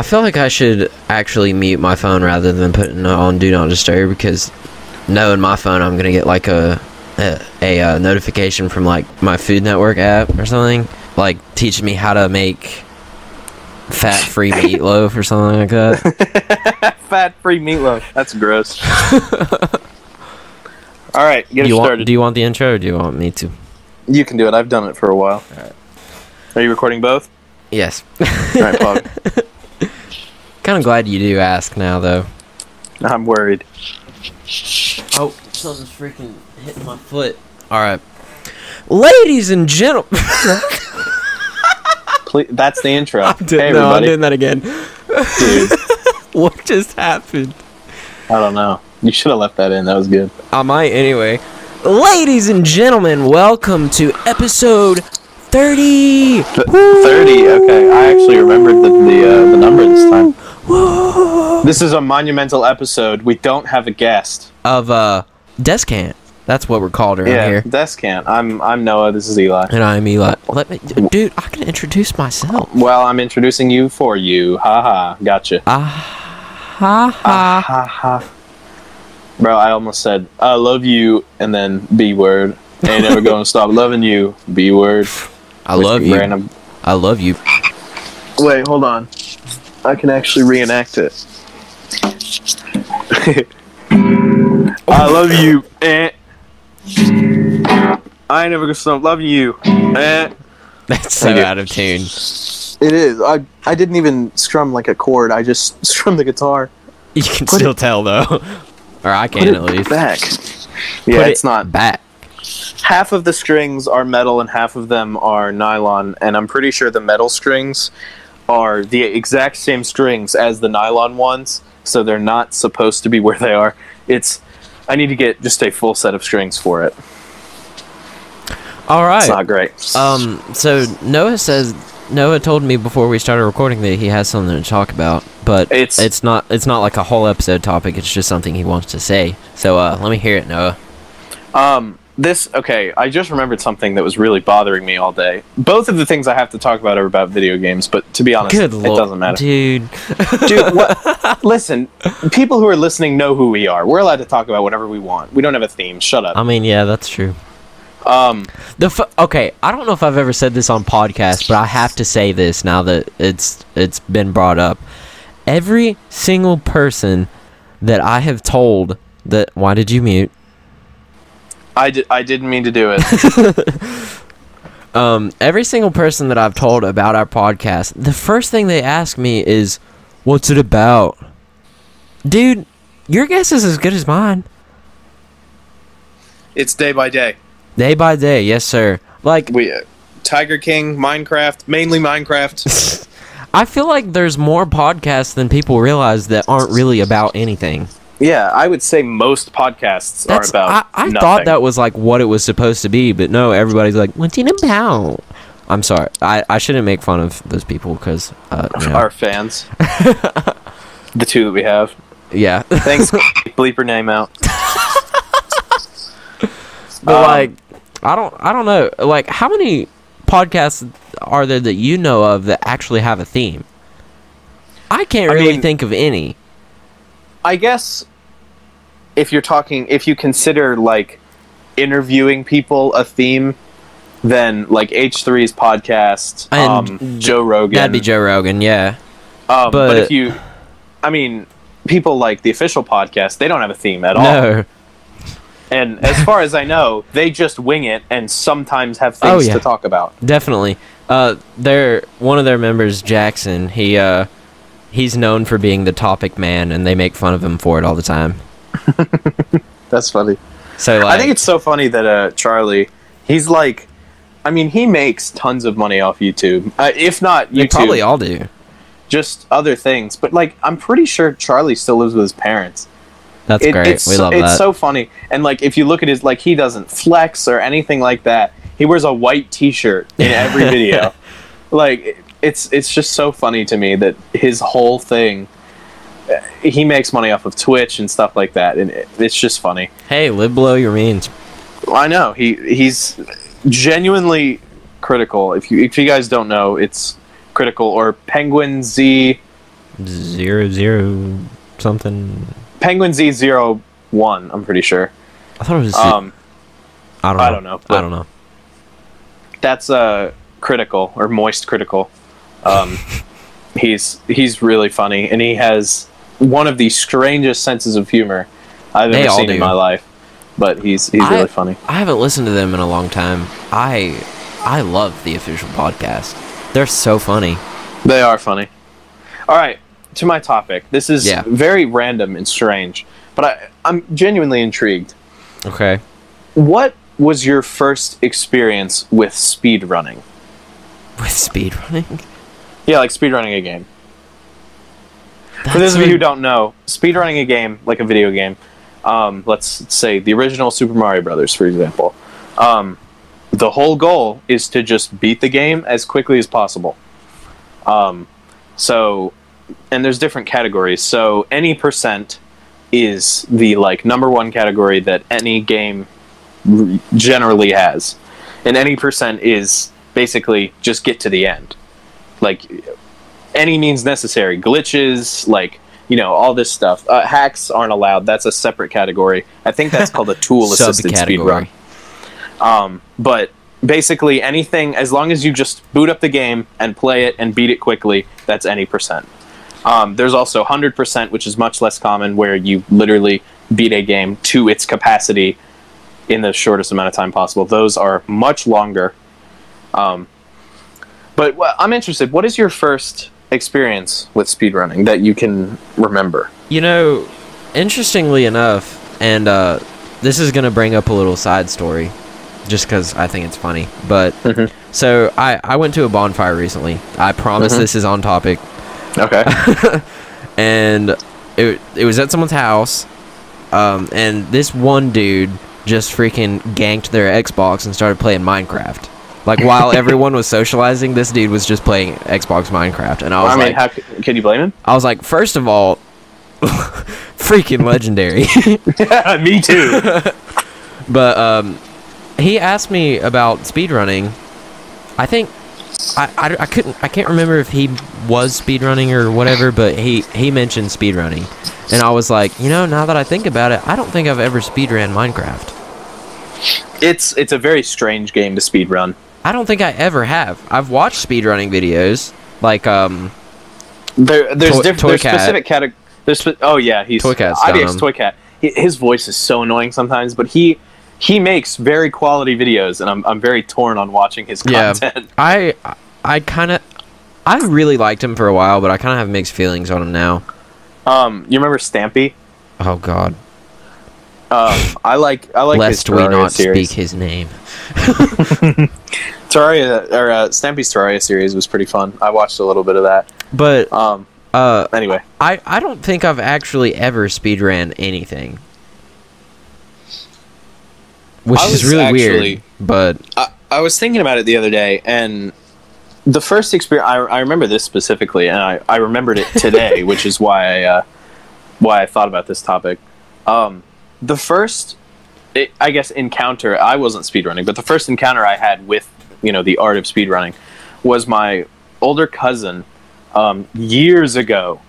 I feel like I should actually mute my phone rather than putting it on do not disturb because knowing my phone, I'm gonna get like a a, a, uh notification from like my Food Network app or something, like teaching me how to make fat-free meatloaf or something like that. Fat-free meatloaf. That's gross. All right, get you started. want Do you want the intro or do you want me to? you can do it. I've done it for a while. Are you recording both? Yes. All right, Pog. Kind of glad you do ask now though. I'm worried. Oh, something's freaking hitting my foot. All right. Ladies and gentlemen. Please, that's the intro. I'm doing, hey, no, I'm doing that again. Dude, what just happened? I don't know. You should have left that in. That was good. I might anyway. Ladies and gentlemen, welcome to episode 30. Th- Thirty. Okay, I actually remembered the the, uh, the number this time. Woo! This is a monumental episode. We don't have a guest. Of uh Descant. That's what we're called around yeah, here. Descant. I'm I'm Noah. This is Eli. And I'm Eli. Let me dude, I can introduce myself. Well, I'm introducing you for you. Ha ha. Gotcha. Ah ha ha. ha ha. Bro, I almost said I love you and then B word. Ain't never gonna stop loving you. B word. I love you. Random. I love you. Wait, hold on. I can actually reenact it. I love you. Eh. I ain't never gonna stop loving you. Eh. That's so out of tune. It is. I I didn't even strum like a chord. I just strummed the guitar. You can Put still tell though. or I can at least. back. Yeah, Put it's it not. back. half of the strings are metal and half of them are nylon and i'm pretty sure the metal strings are the exact same strings as the nylon ones so they're not supposed to be where they are it's i need to get just a full set of strings for it All right. it's not great Um, so Noah says Noah told me before we started recording that he has something to talk about, but It's- it's not it's not like a whole episode topic. It's just something he wants to say. So uh, let me hear it, Noah. um this okay i just remembered something that was really bothering me all day both of the things i have to talk about are about video games but to be honest Good it lord, doesn't matter dude. Dude, what? Listen, people who are listening know who we are. We're allowed to talk about whatever we want. We don't have a theme. Shut up. I mean, yeah, that's true. Um, The f- okay, I don't know if I've ever said this on podcast, but I have to say this now that it's it's been brought up. Every single person that I have told that why did you mute? I, di- I didn't mean to do it. um, every single person that I've told about our podcast, the first thing they ask me is, "What's it about?" Dude, your guess is as good as mine. it's day by day. Day by day, yes, sir. Like, We uh, Tiger King, Minecraft, mainly Minecraft. I feel like there's more podcasts than people realize that aren't really about anything. Yeah, I would say most podcasts That's are about. I, I thought that was like what it was supposed to be, but no, everybody's like, "What's it about?" I'm sorry, I, I shouldn't make fun of those people because, uh, you know, our fans. the two that we have. yeah. Thanks. bleeper name out. But Um, like, I don't, I don't know. Like, how many podcasts are there that you know of that actually have a theme? I can't I really mean- think of any. I guess if you're talking, if you consider like interviewing people a theme, then like H3's podcast, And um, Joe Rogan. That'd be Joe Rogan, yeah. Um, but, but- if you, I mean, people like the official podcast, they don't have a theme at all. No, And as far as I know, they just wing it and sometimes have Oh, things yeah. to talk about. definitely. Uh, their one of their members, Jackson. He uh, he's known for being the topic man, and they make fun of him for it all the time. That's funny. So like, I think it's so funny that uh, Charlie, he's like, I mean, he makes tons of money off YouTube. Uh, if not they probably all do. just other things. But like, I'm pretty sure Charlie still lives with his parents. That's It- great. It's, we so, love it's that. so funny. And like, if you look at his, like, he doesn't flex or anything like that. He wears a white T-shirt in every video. like, it's it's just so funny to me that his whole thing. He makes money off of Twitch and stuff like that, and it, it's just funny. hey, live below your means. I know he he's genuinely critical. If you if you guys don't know, it's critical or Penguin Z zero zero something. Penguin Z zero one. I'm pretty sure. I thought it was. Um, I don't know. I don't know, I don't know. that's uh critical or moist critical. Um, he's he's really funny, and he has one of the strangest senses of humor I've They ever seen in my life. But he's he's I- really funny. I haven't listened to them in a long time. I I love the official podcast. They're so funny. They are funny. All right, to my topic. This is Yeah. very random and strange, but I, I'm genuinely intrigued. Okay. What was your first experience with speed running? With speed running. Yeah, like speed running a game. For those of you who don't know, speed running a game, like a video game, um, let's say the original Super Mario Brothers, for example, um, the whole goal is to just beat the game as quickly as possible. Um, so, and there's different categories. So any percent is the like number one category that any game generally has, and any percent is basically just get to the end, like any means necessary. Glitches, like you know, all this stuff. Uh, hacks aren't allowed. That's a separate category. I think that's called a tool assisted speedrun. Um, but basically, anything as long as you just boot up the game and play it and beat it quickly, that's any percent. Um, there's also hundred percent, which is much less common, where you literally beat a game to its capacity in the shortest amount of time possible. Those are much longer. Um, but I'm interested. What is your first experience with speedrunning that you can remember? You know, interestingly enough, and uh, this is gonna bring up a little side story, just because I think it's funny. But Mhm. so I I went to a bonfire recently. I promise Mhm. this is on topic, Okay. and it it was at someone's house, um, and this one dude just freaking ganked their Xbox and started playing Minecraft. Like while everyone was socializing, this dude was just playing Xbox Minecraft, and I was I mean, like, how c- can you blame him? I was like, first of all, freaking legendary. yeah, Me too. But um, he asked me about speedrunning. I think I, I, I couldn't I can't remember if he was speedrunning or whatever, but he he mentioned speedrunning, and I was like, you know, now that I think about it, I don't think I've ever speedran Minecraft. it's it's a very strange game to speedrun. I don't think I ever have. I've watched speedrunning videos, like um, There, there's Toy- diff- Toy there's Cat. specific category. There's spe- oh yeah, he's Toy Cat's IBX. Toy Cat. His voice is so annoying sometimes, but he he makes very quality videos, and I'm I'm very torn on watching his content. Yeah. I I kind of I really liked him for a while, but I kind of have mixed feelings on him now. Um, you remember Stampy? Oh God, Um, I like I like his lest we not series. speak his name. Terraria or uh, Stampy's Terraria series was pretty fun. I watched a little bit of that. But Um, uh, anyway, I, I don't think I've actually ever speedran anything. Which I is really actually- weird. But I, I was thinking about it the other day, and the first experience I, I remember this specifically, and I, I remembered it today, which is why I uh, why I thought about this topic. Um, the first, it, I guess, encounter I wasn't speedrunning, but the first encounter I had with you know the art of speedrunning was my older cousin um, years ago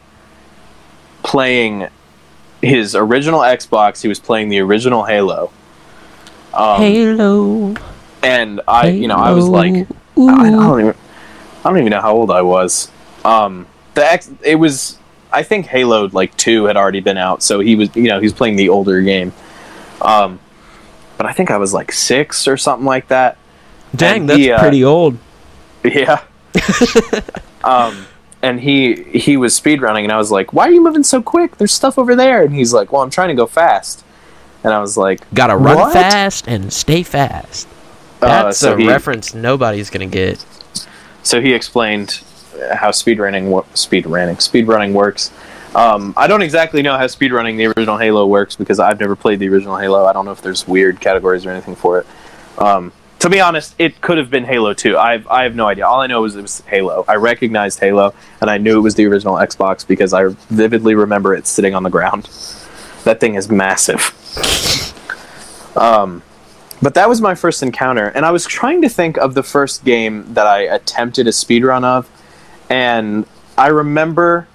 playing his original Xbox. He was playing the original Halo. Um, Halo. and I, you know, I was like, I, I don't even, I don't even know how old I was. Um, the X, it was, I think Halo like two had already been out, so he was, you know, he's playing the older game. Um, but I think I was like six or something like that. Dang, and that's he, uh, pretty old. Yeah. um, and he he was speedrunning, and I was like, "Why are you moving so quick? There's stuff over there." And he's like, "Well, I'm trying to go fast." And I was like, Gotta run what? fast and stay fast. Uh, That's so a he- reference nobody's gonna get. so he explained uh, how speedrunning speedrunning speedrunning works. Um, I don't exactly know how speedrunning the original Halo works because I've never played the original Halo. I don't know if there's weird categories or anything for it. Um, to be honest, it could have been Halo 2. I've, I have no idea. All I know is it was Halo. I recognized Halo, and I knew it was the original Xbox because I vividly remember it sitting on the ground. That thing is massive. um, but that was my first encounter, and I was trying to think of the first game that I attempted a speedrun of, and I remember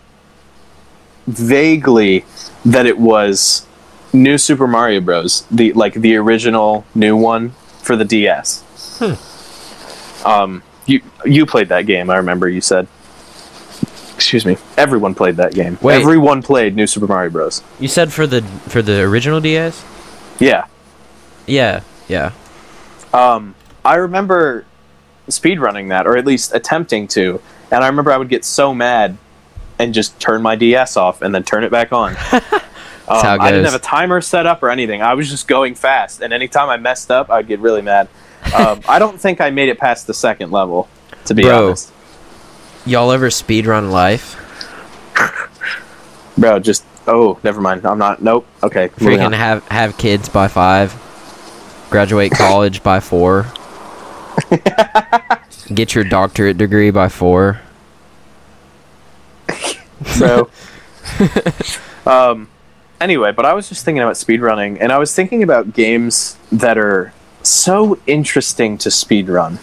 vaguely that it was New Super Mario Bros. The like the original new one for the DS. Hmm. Um, you you played that game. I remember you said. Excuse me. Everyone played that game. Wait. Everyone played New Super Mario Bros. You said for the for the original DS? Yeah. Yeah, yeah. Um, I remember speedrunning that, or at least attempting to, and I remember I would get so mad and just turn my DS off and then turn it back on. Um, how it I didn't have a timer set up or anything. I was just going fast, and anytime I messed up, I'd get really mad. Um, I don't think I made it past the second level, to be Bro. honest. Y'all ever speedrun life? Bro, just oh, never mind. I'm not. Nope. Okay. Freaking have have kids by five. Graduate college by four. Get your doctorate degree by four. so um anyway but i was just thinking about speedrunning and i was thinking about games that are so interesting to speedrun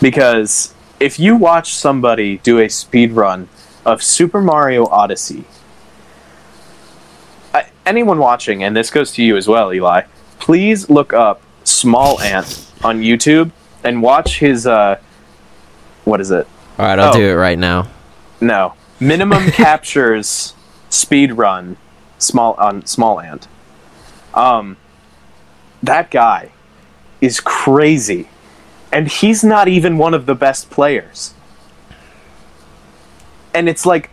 because if you watch somebody do a speedrun of super mario odyssey I, anyone watching and this goes to you as well eli please look up small ant on youtube and watch his uh what is it All right, I'll Oh. do it right now. no. Minimum captures speed run small on small ant. Um that guy is crazy. And he's not even one of the best players. And it's like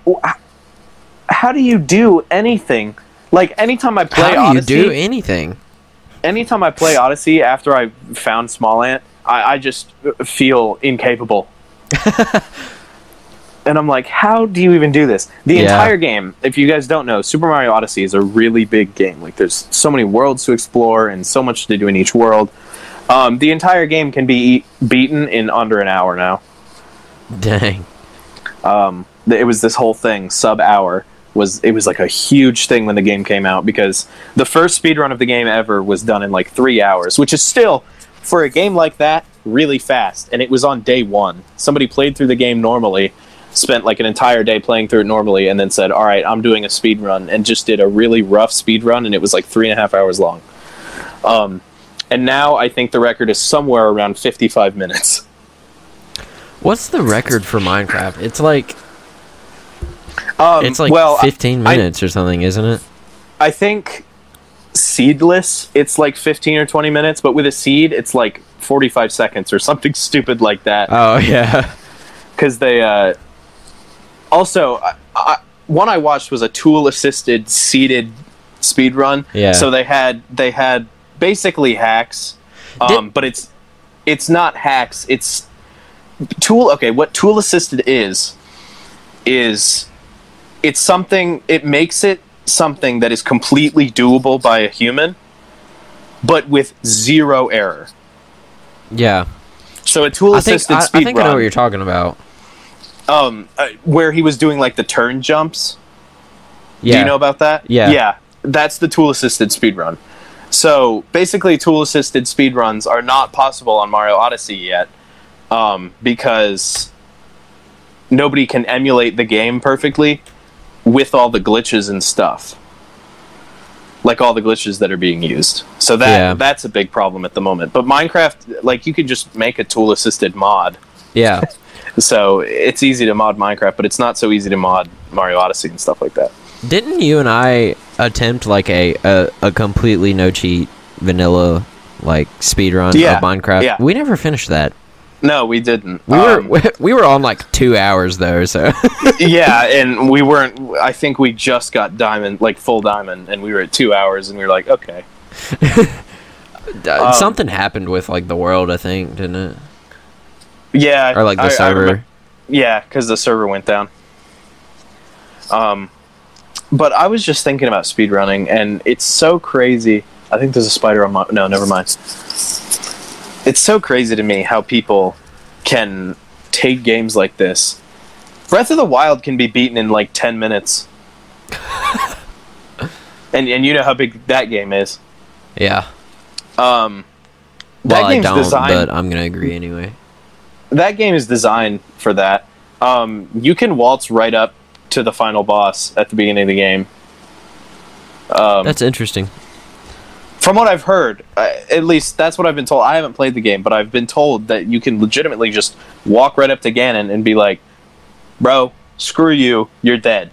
how do you do anything? Like anytime I play How do you Odyssey, do anything? anytime I play Odyssey after I found Small Ant, I, I just feel incapable. and I'm like, how do you even do this? The Yeah. entire game, if you guys don't know, Super Mario Odyssey is a really big game. Like, there's so many worlds to explore and so much to do in each world. Um, the entire game can be e- beaten in under an hour now. Dang. Um, it was this whole thing, sub hour. Was it was like a huge thing when the game came out because the first speed run of the game ever was done in like three hours, which is still for a game like that really fast. And it was on day one. Somebody played through the game normally, spent like an entire day playing through it normally, and then said, "All right, I'm doing a speed run," and just did a really rough speed run, and it was like three and a half hours long. Um, and now I think the record is somewhere around 55 minutes. What's the record for Minecraft? It's like Um, it's like well, I- 15 I- minutes or something, isn't it? I think seedless, it's like 15 or 20 minutes, but with a seed, it's like 45 seconds or something stupid like that. Oh yeah. Because they, uh, also, I, I, one I watched was a tool assisted seeded speed run. Yeah. So they had, they had basically hacks, um, Did- but it's, it's not hacks, it's tool, okay, what tool assisted is, is it's something it makes it something that is completely doable by a human but with zero error Yeah. so a tool assisted I, I think I know what you're talking about. um uh, where he was doing like the turn jumps Yeah. do you know about that Yeah. yeah that's the tool assisted speed run so basically tool assisted speed runs are not possible on mario odyssey yet um, because nobody can emulate the game perfectly with all the glitches and stuff like all the glitches that are being used so that Yeah. that's a big problem at the moment but minecraft like you could just make a tool assisted mod Yeah. so it's easy to mod minecraft but it's not so easy to mod mario odyssey and stuff like that Didn't you and I attempt like a a, a completely no cheat vanilla like speed run Yeah, of Minecraft? yeah. We never finished that. No we didn't We Um, were we were on like two hours though, so yeah, and we weren't. I think we just got diamond, like full diamond, and we were at two hours, and we were like, okay, Uh, Um, something happened with like the world. I think didn't it? yeah, Or like the I- I server. yeah, because the server went down. Um, but I was just thinking about speedrunning, and it's so crazy. I think there's a spider on my. No, never mind. It's so crazy to me how people can take games like this. Breath of the Wild can be beaten in like ten minutes. and and you know how big that game is. yeah. Um, that Well, I game's don't, designed. but I'm gonna agree anyway. that game is designed for that. Um, you can waltz right up to the final boss at the beginning of the game. Um, That's interesting. From what I've heard, uh, at least that's what I've been told. I haven't played the game, but I've been told that you can legitimately just walk right up to Ganon and be like, "Bro, screw you, you're dead."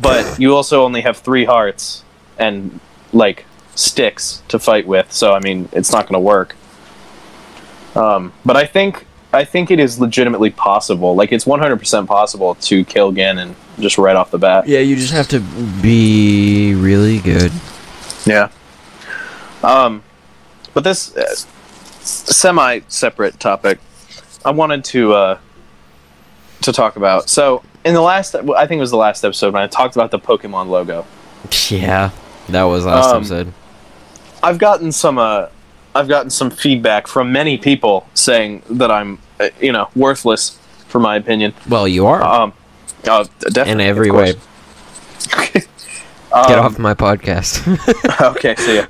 But you also only have three hearts and like sticks to fight with, so I mean, it's not going to work. Um, but I think I think it is legitimately possible. Like it's 100% possible to kill Ganon just right off the bat. Yeah, you just have to be really good. Yeah. Um, but this uh, semi separate topic, I wanted to uh, to talk about. So in the last, I think it was the last episode when I talked about the Pokemon logo. Yeah, that was last Um, episode. I've gotten some uh, I've gotten some feedback from many people saying that I'm uh, you know worthless for my opinion. Well, you are Um, oh, definitely in every course. way. Get Um, off my podcast. okay, see ya.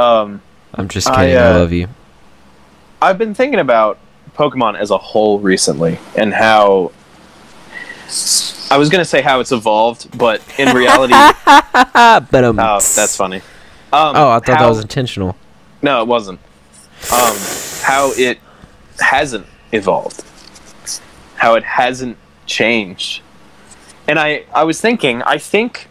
Um, I'm just kidding. I, uh, love you. I've been thinking about Pokemon as a whole recently and how I was gonna say how it's evolved, but in reality, oh, but um, that's funny. Um, Oh, I thought that was intentional. no, it wasn't. Um, how it hasn't evolved, how it hasn't changed, and I I was thinking, I think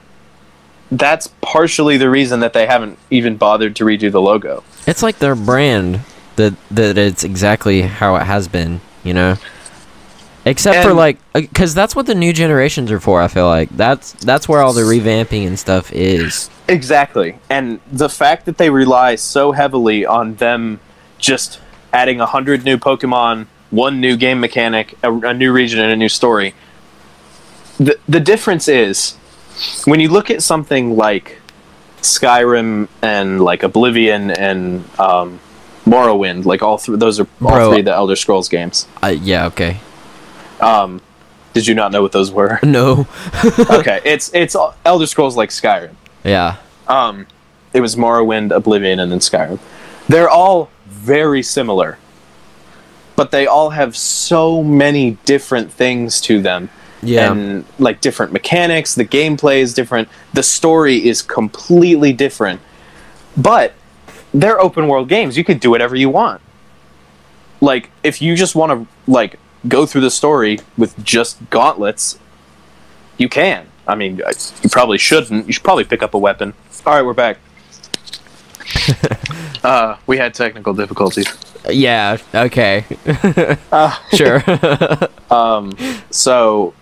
that's partially the reason that they haven't even bothered to redo the logo. It's like their brand that that it's exactly how it has been. You know. Except for like, uh, because that's what the new generations are for. I feel like that's that's where all the revamping and stuff is. Exactly. And the fact that they rely so heavily on them just adding a hundred new Pokemon, one new game mechanic, a, a new region, and a new story. The the difference is when you look at something like Skyrim and like Oblivion and um, Morrowind, like all three, those are all Bro. three of the Elder Scrolls games. Uh, yeah. Okay. Um, did you not know what those were? No. okay, it's it's Elder Scrolls like Skyrim. yeah. Um, it was Morrowind, Oblivion, and then Skyrim. They're all very similar, but they all have so many different things to them, Yeah. and like different mechanics. The gameplay is different. The story is completely different, but they're open world games. You could do whatever you want. Like if you just want to like go through the story with just gauntlets, you can. I mean, you probably shouldn't. You should probably pick up a weapon. All right, we're back. uh, we had technical difficulties. yeah. Okay. Uh, sure. um, so,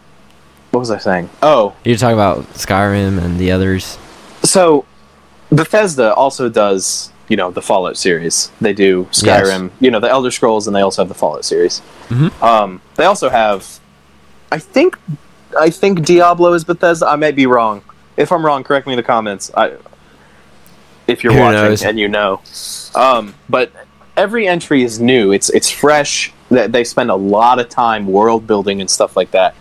what was I saying? Oh, You're talking about Skyrim and the others. so Bethesda also does, you know, the Fallout series. They do Skyrim, you know, the Elder Scrolls, and they also have the Fallout series. Mhm. Um, they also have, I think, I think Diablo is Bethesda. I may be wrong. If I'm wrong, correct me in the comments. I, if you're Who watching knows? and you know, um, but every entry is new. It's it's fresh. That they spend a lot of time world building and stuff like that.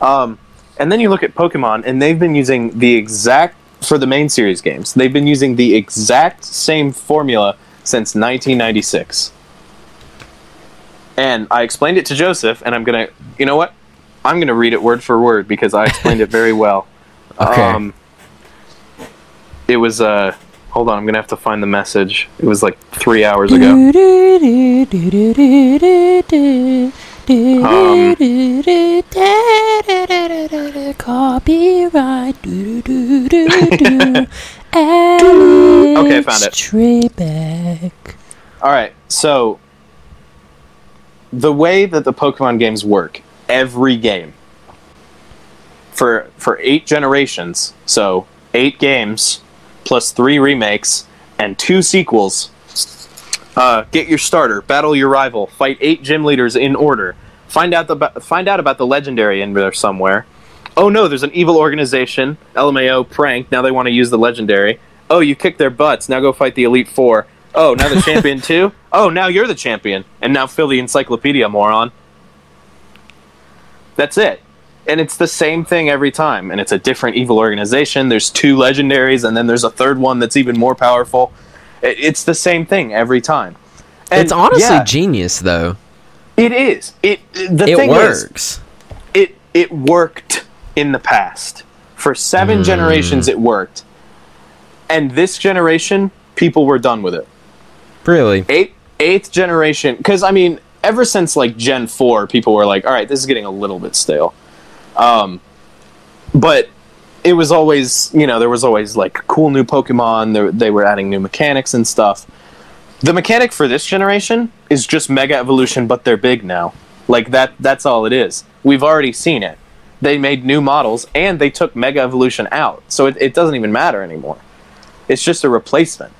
Um, and then you look at Pokemon, and they've been using the exact for the main series games. They've been using the exact same formula since 1996. And I explained it to Joseph, and I'm gonna, you know what? I'm gonna read it word for word because I explained it very well. Okay. Um, it was uh, hold on, I'm gonna have to find the message. It was like three hours ago. Um, Copyright. Okay, found it. Trebek. All right, so the way that the Pokemon games work, every game for for eight generations, so eight games plus three remakes and two sequels. Uh, get your starter, battle your rival, fight eight gym leaders in order. Find out the find out about the legendary in there somewhere. Oh no, there's an evil organization, LMAO prank. Now they want to use the legendary. Oh, you kicked their butts. Now go fight the Elite Four. Oh, now the champion too. Oh, now you're the champion. And now fill the encyclopedia, moron. That's it. And it's the same thing every time. And it's a different evil organization. There's two legendaries, and then there's a third one that's even more powerful. It- It's the same thing every time. And it's honestly yeah, genius, though. it is. It the It thing is, works. it it worked in the past. For seven generations, it worked. And this generation, people were done with it. Really? Eighth, eighth generation, because I mean, ever since like Gen 4, people were like, all right, this is getting a little bit stale. Um, but it was always, you know, there was always like cool new Pokemon. There, they were adding new mechanics and stuff. The mechanic for this generation is just Mega Evolution, but they're big now. Like that. That's all it is. We've already seen it. They made new models and they took Mega Evolution out, so it, it doesn't even matter anymore. It's just a replacement,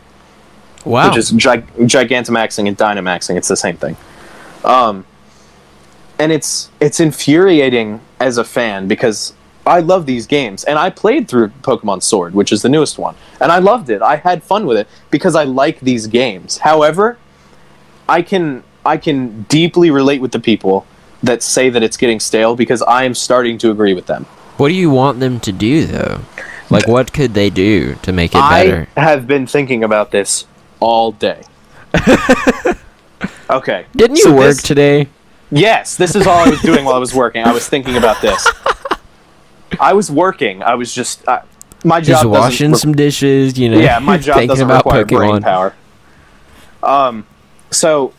Wow. which is gig- Gigantamaxing and Dynamaxing. It's the same thing. Um, and it's it's infuriating as a fan because I love these games and I played through Pokemon Sword, which is the newest one, and I loved it. I had fun with it because I like these games. However, I can I can deeply relate with the people that say that it's getting stale because I am starting to agree with them. what do you want them to do though? Like, what could they do to make it better? I have been thinking about this all day. okay. Didn't you so work this- today? Yes, this is all I was doing while I was working. I was thinking about this. I was working. I was just uh, my job. Just washing re- some dishes, you know. yeah, my job doesn't about require brain power. Um, so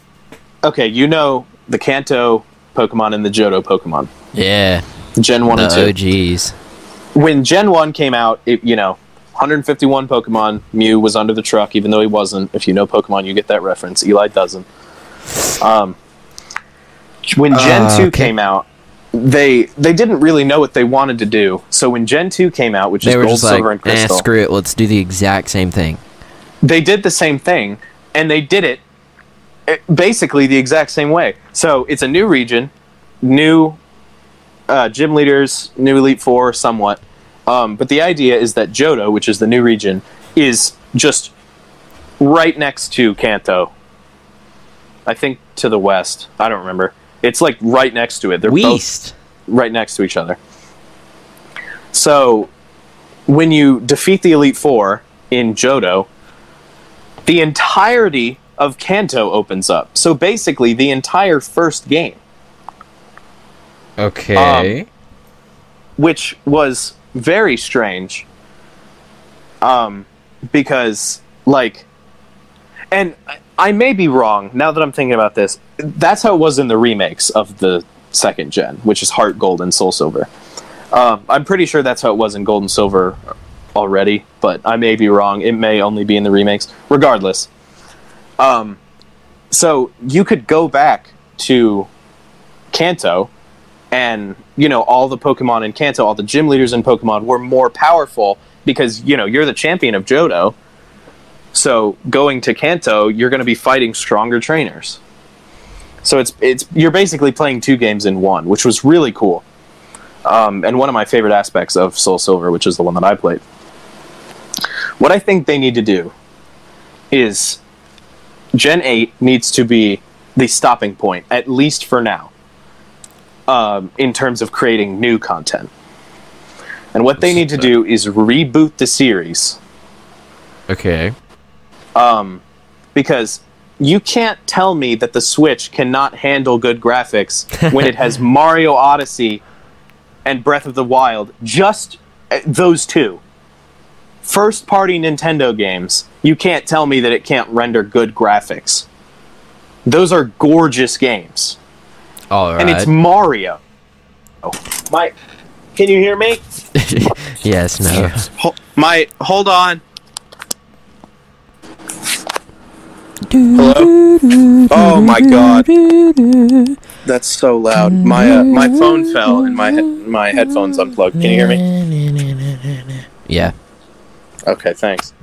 okay, you know the Kanto Pokemon and the Johto Pokemon, Yeah, Gen one and the two. OGs. when Gen 1 came out, it, you know, 151 Pokemon, Mew was under the truck, even though he wasn't. If you know Pokemon, you get that reference. Eli doesn't. Um, when Gen Uh, 2 okay. came out, they they didn't really know what they wanted to do. So when Gen 2 came out, which They is were Gold, just Silver, like, and eh, Crystal, screw it. Let's do the exact same thing. they did the same thing, and they did it eh, basically the exact same way. So it's a new region, new uh, gym leaders, new Elite Four, somewhat. Um, but the idea is that Johto, which is the new region, is just right next to Kanto. I think to the west. I don't remember. It's like right next to it. They're both right next to each other. So, when you defeat the Elite Four in Johto, the entirety of Kanto opens up. So basically, the entire first game, Okay. which was very strange, um, because like, and I- may be wrong now that I'm thinking about this. That's how it was in the remakes of the second gen, which is Heart Gold and Soul Silver. Um, I'm pretty sure that's how it was in Gold and Silver already, but I may be wrong. It may only be in the remakes. Regardless, um, so you could go back to Kanto, and you know all the Pokemon in Kanto, all the gym leaders in Pokemon were more powerful because you know you're the champion of Johto. So going to Kanto, you're going to be fighting stronger trainers. So it's it's you're basically playing two games in one, which was really cool. Um, and one of my favorite aspects of Soul Silver, which is the one that I played. What I think they need to do is Gen 8 needs to be the stopping point, at least for now, um, in terms of creating new content. And what they need to do is reboot the series Okay. Um, because you can't tell me that the Switch cannot handle good graphics when it has Mario Odyssey and Breath of the Wild. Just uh, those two. First party Nintendo games, you can't tell me that it can't render good graphics. Those are gorgeous games. All right. And it's Mario. Oh, my. Can you hear me? yes. No. Ho- my. Hold on. Hello. Oh my God. That's so loud. My uh, my phone fell and my he- my headphones unplugged. Can you hear me? Yeah. Okay, thanks.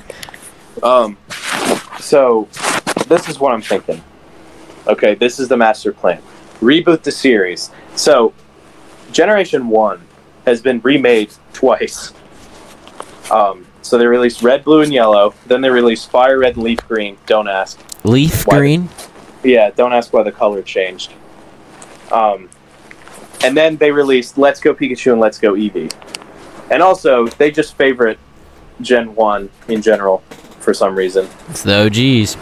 um, so this is what I'm thinking. Okay, this is the master plan. Reboot the series. So, Generation One has been remade twice. Um, so they released Red, Blue, and Yellow. Then they released Fire Red and Leaf Green. Don't ask. Leaf green. Yeah, don't ask why the color changed. Um, and then they released Let's Go Pikachu and Let's Go Eevee. And also, they just favorite Gen 1 in general for some reason. It's the OGs.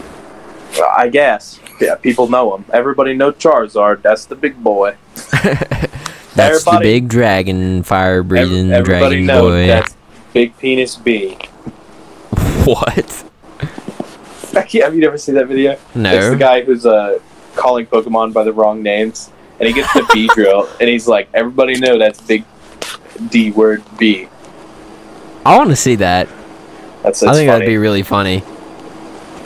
I guess. Yeah, people know him. Everybody knows Charizard. That's the big boy. That's the big dragon, fire breathing Ev- everybody dragon boy. that's Big Penis B. What? Have you never seen that video? No. It's the guy who's uh, calling Pokemon by the wrong names, and he gets the B drill, and he's like, "Everybody know that's big D word B." I want to see that. That's, I think funny. that'd be really funny.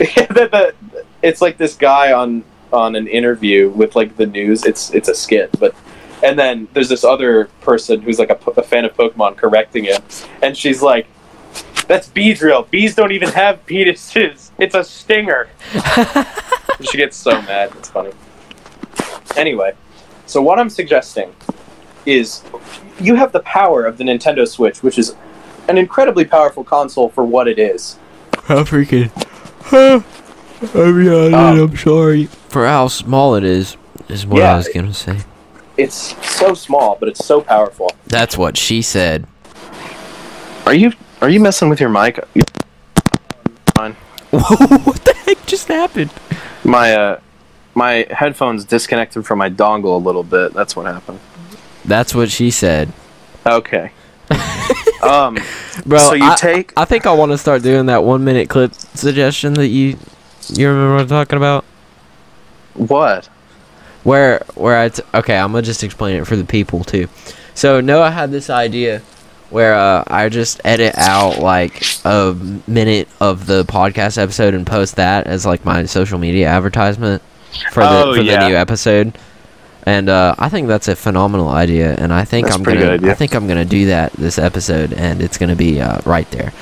it's like this guy on on an interview with like the news. It's it's a skit, but and then there's this other person who's like a, a fan of Pokemon correcting him, and she's like, "That's Beedrill. Bees don't even have penises. It's a stinger." she gets so mad. It's funny. Anyway, so what I'm suggesting is you have the power of the Nintendo Switch, which is an incredibly powerful console for what it is. How freaking. I'm yawning, Um, I'm sorry. For how small it is, is what Yeah. I was gonna say. It's so small, but it's so powerful. That's what she said. Are you are you messing with your mic? Fine. what the heck just happened? My uh my headphones disconnected from my dongle a little bit. That's what happened. That's what she said. Okay. um Bro, so you I, take I think I want to start doing that one minute clip suggestion that you you remember what I'm talking about? what? Where where I t- okay, I'm gonna just explain it for the people too. So Noah had this idea where uh, I just edit out like a minute of the podcast episode and post that as like my social media advertisement for the Oh, for yeah. the new episode. And uh, I think that's a phenomenal idea, and I think That's I'm pretty gonna good. I think I'm gonna do that this episode, and it's gonna be uh, right there.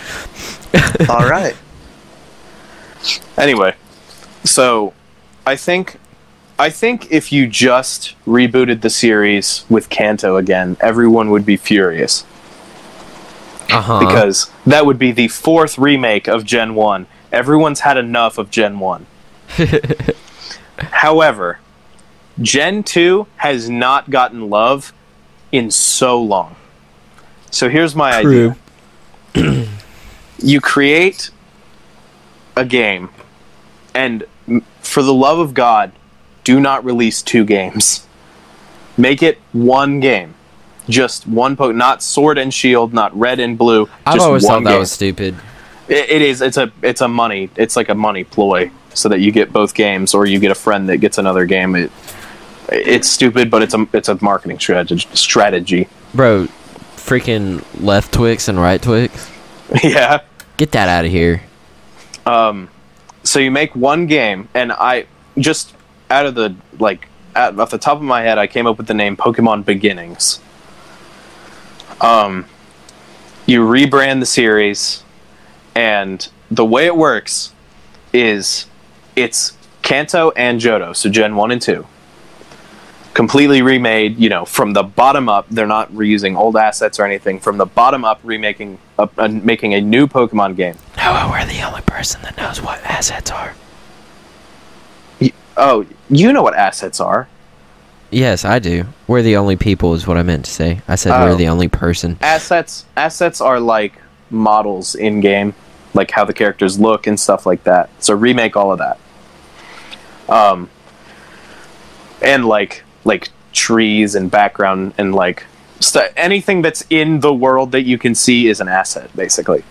All right. Anyway, so I think I think if you just rebooted the series with Kanto again, everyone would be furious. Uh huh. because that would be the fourth remake of Gen 1. Everyone's had enough of Gen 1. However, Gen 2 has not gotten love in so long. So here's my True. idea. you create a game, and for the love of God, do not release two games. Make it one game. Just one po not sword and shield, not red and blue. I've always thought that game. was stupid. It, it is. It's a. It's a money. It's like a money ploy, so that you get both games, or you get a friend that gets another game. It. It's stupid, but it's a. It's a marketing strategy. Strategy. Bro, freaking left Twix and right Twix. yeah. Get that out of here. Um. So you make one game, and I just out of the like out, off the top of my head, I came up with the name Pokemon Beginnings. Um. You rebrand the series, and the way it works is it's Kanto and Johto, so Gen 1 and 2. Completely remade, you know, from the bottom up. They're not reusing old assets or anything. From the bottom up, remaking, uh, uh, making a new Pokemon game. Noah, we're the only person that knows what assets are. Oh, you know what assets are. Yes, I do. We're the only people, is what I meant to say. I said Oh. we're the only person. Assets assets are like models in game, like how the characters look and stuff like that. So remake all of that. Um and like like trees and background and like st- anything that's in the world that you can see is an asset basically.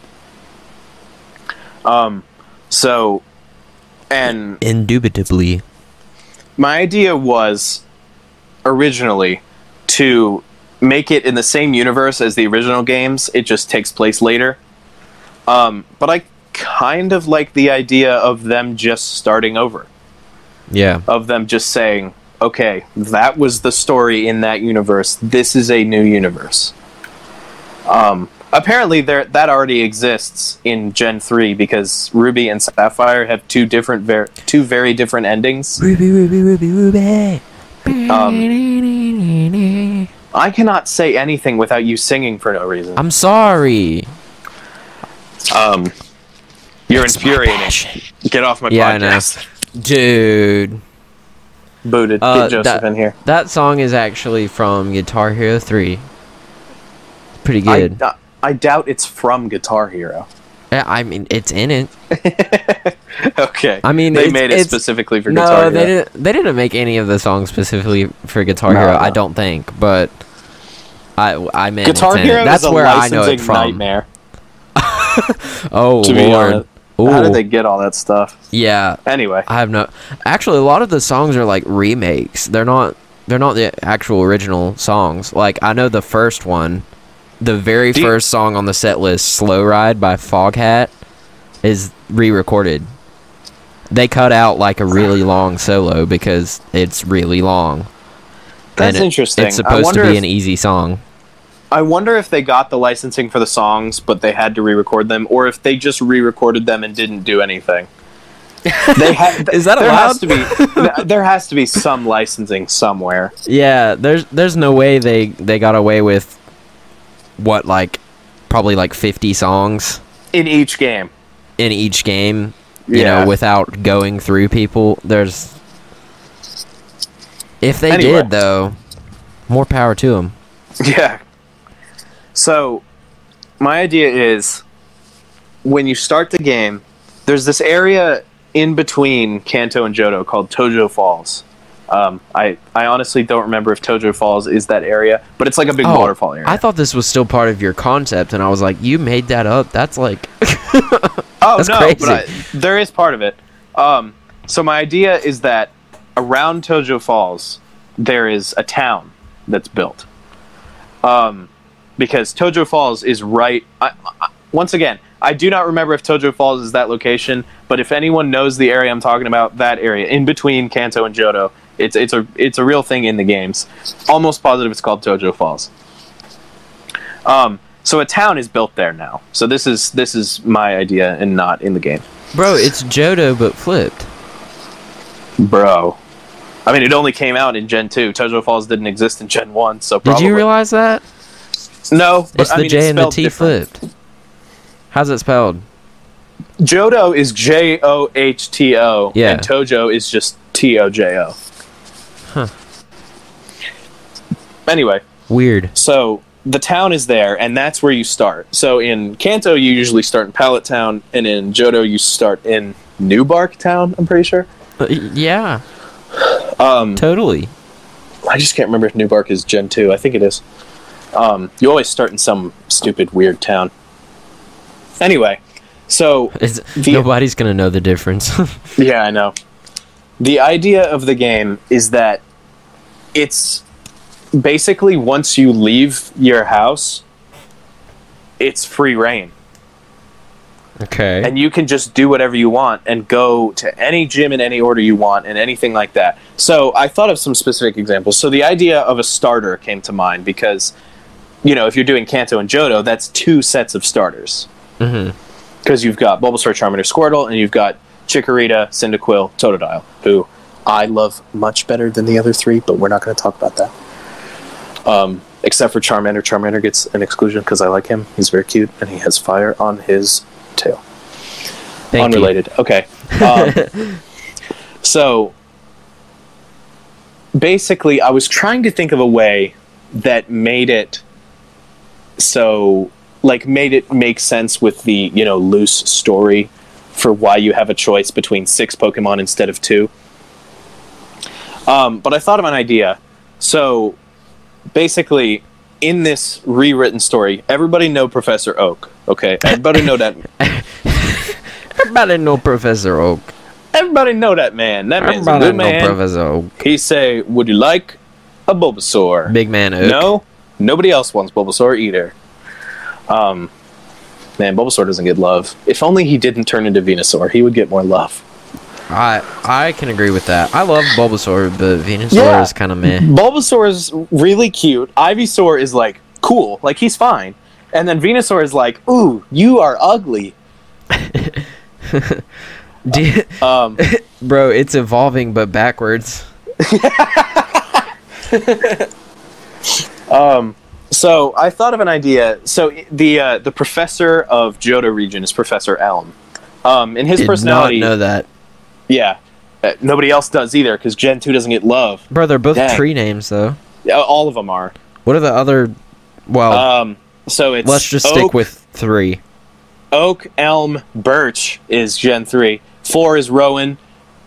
Um so and Indubitably. My idea was originally to make it in the same universe as the original games. It just takes place later. Um, but I kind of like the idea of them just starting over, Yeah. of them just saying, okay, that was the story in that universe. This is a new universe. Um, apparently, there that already exists in Gen three because Ruby and Sapphire have two different, ver- two very different endings. Ruby, Ruby, Ruby, Ruby. I cannot say anything without you singing for no reason. I'm sorry. Um, you're my infuriating. Get off my Yeah, I podcast. Dude. Booted. Uh, Get Joseph that- in here. That song is actually from Guitar Hero 3. Pretty I, good. uh, I doubt it's from Guitar Hero. Yeah, I mean, it's in it. okay. I mean, they made it specifically for no, Guitar they Hero. didn't. They didn't make any of the songs specifically for Guitar No, Hero. no. I don't think, but I I meant Guitar it's in it. Hero That's is where I know it from. nightmare. Oh To lord. honest. How did they get all that stuff? Yeah, Anyway, I have no. Actually, a lot of the songs are like remakes. They're not. They're not the actual original songs. Like I know the first one, the very first song on the set list, "Slow Ride" by Foghat, is re-recorded. They cut out like a really long solo because it's really long. that's it- interesting. It's supposed to be if- an easy song. I wonder if they got the licensing for the songs, but they had to re-record them, or if they just re-recorded them and didn't do anything. They ha- Is that there allowed? Has to be, there has to be some licensing somewhere. Yeah, there's there's no way they they got away with what like probably like 50 songs in each game. in each game, you Yeah. know, without going through people. There's If they Anyway. did though, more power to them. Yeah. So, my idea is when you start the game, there's this area in between Kanto and Johto called Tojo Falls. Um, I, I honestly don't remember if Tojo Falls is that area, but it's like a big waterfall area. Oh, I thought this was still part of your concept and I was like, "You made that up." That's like oh that's no, crazy. but I, there is part of it. Um, so my idea is that around Tojo Falls there is a town that's built. Um, because Tojo Falls is right. I, I, once again, I do not remember if Tojo Falls is that location, but if anyone knows the area I'm talking about, that area in between Kanto and Johto, it's it's a it's a real thing in the games. Almost positive it's called Tojo Falls. Um, so a town is built there now. So this is this is my idea and not in the game, Bro, it's Johto but flipped. bro. I mean, it only came out in Gen two. Tojo Falls didn't exist in Gen one, so Did you realize that? no. But, It's I the mean, J and the T different. flipped. How's it spelled? Johto is J O H T O, and Tojo is just T O J O. Huh. Anyway, Weird. so the town is there, and that's where you start. So in Kanto, you usually start in Pallet Town, and in Johto, you start in New Bark Town. I'm pretty sure. Uh, yeah, Um, totally. I just can't remember if New Bark is Gen two. I think it is. Um, you always start in some stupid weird town. Anyway, so The- nobody's gonna know the difference. Yeah, I know. The idea of the game is that it's basically once you leave your house, it's free reign. okay. And you can just do whatever you want and go to any gym in any order you want and anything like that. So I thought of some specific examples. So the idea of a starter came to mind because, you know, if you're doing Kanto and Johto, that's two sets of starters hmm because you've got Bulbasaur, Charmander, Squirtle, and you've got Chikorita, Cyndaquil, Totodile, who I love much better than the other three, but we're not going to talk about that. Um, except for Charmander. Charmander gets an exclusion because I like him. He's very cute, and he has fire on his tail. Thank you. Unrelated. Okay. Um, so basically, I was trying to think of a way that made it so like made it make sense with the you know loose story for why you have a choice between six Pokemon instead of two. Um, but I thought of an idea. So basically, in this rewritten story, everybody know Professor Oak. Okay, everybody know that. Everybody know Professor Oak. Everybody know that man. That man's a Everybody good know man. Professor Oak. He say, "Would you like a Bulbasaur?" Big man Oak. No, nobody else wants Bulbasaur either. Um, man, Bulbasaur doesn't get love. If only he didn't turn into Venusaur, he would get more love. I I can agree with that. I love Bulbasaur, but Venusaur Yeah. is kind of meh. Bulbasaur is really cute. Ivysaur is like cool, like he's fine, and then Venusaur is like, "Ooh, you are ugly." You- Um, bro, it's evolving but backwards. um, so I thought of an idea. So the uh, the professor of Johto region is Professor Elm. Um, and his Did personality, not know that. Yeah, uh, nobody else does either because Gen two doesn't get love. Bro, they're both Dang. tree names though. Yeah, All of them are. What are the other? Well, Um, so it's let's just oak, stick with three. oak, elm, birch is Gen three. Four is Rowan.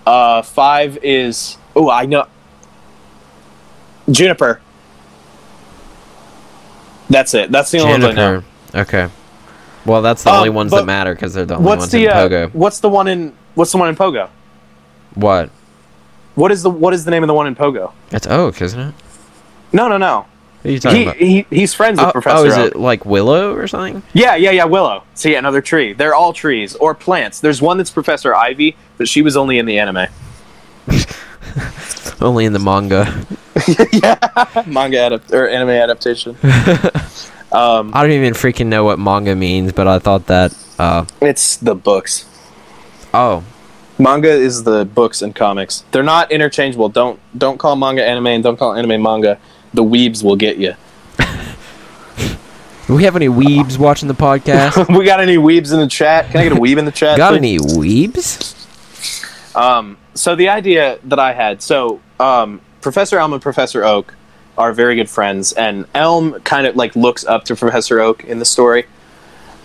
Uh, five is oh I know. Juniper. That's it. That's the only one. I know. Juniper. Okay. Well, that's the Um, only ones that matter because they're the only What's ones the in uh, Pogo. what's the one in what's the one in Pogo? What? What is the what is the name of the one in Pogo? It's Oak, isn't it? No, no, no. What are you talking He, about? he he's friends with oh, Professor. oh, is Oak. it like Willow or something? Yeah, yeah, yeah. Willow. See, another tree. They're all trees or plants. There's one that's Professor Ivy, but she was only in the anime. Only in the manga. yeah, manga adapt or anime adaptation. um, I don't even freaking know what manga means, but I thought that. Uh, it's the books. oh, Manga is the books and comics. They're not interchangeable. Don't don't call manga anime and don't call anime manga. The weebs will get you. do we have any weebs watching the podcast? we got any weebs in the chat? Can I get a weeb in the chat? Got please? any weebs? Um, so the idea that I had, so um, Professor Elm and Professor Oak are very good friends, and Elm kind of like looks up to Professor Oak in the story.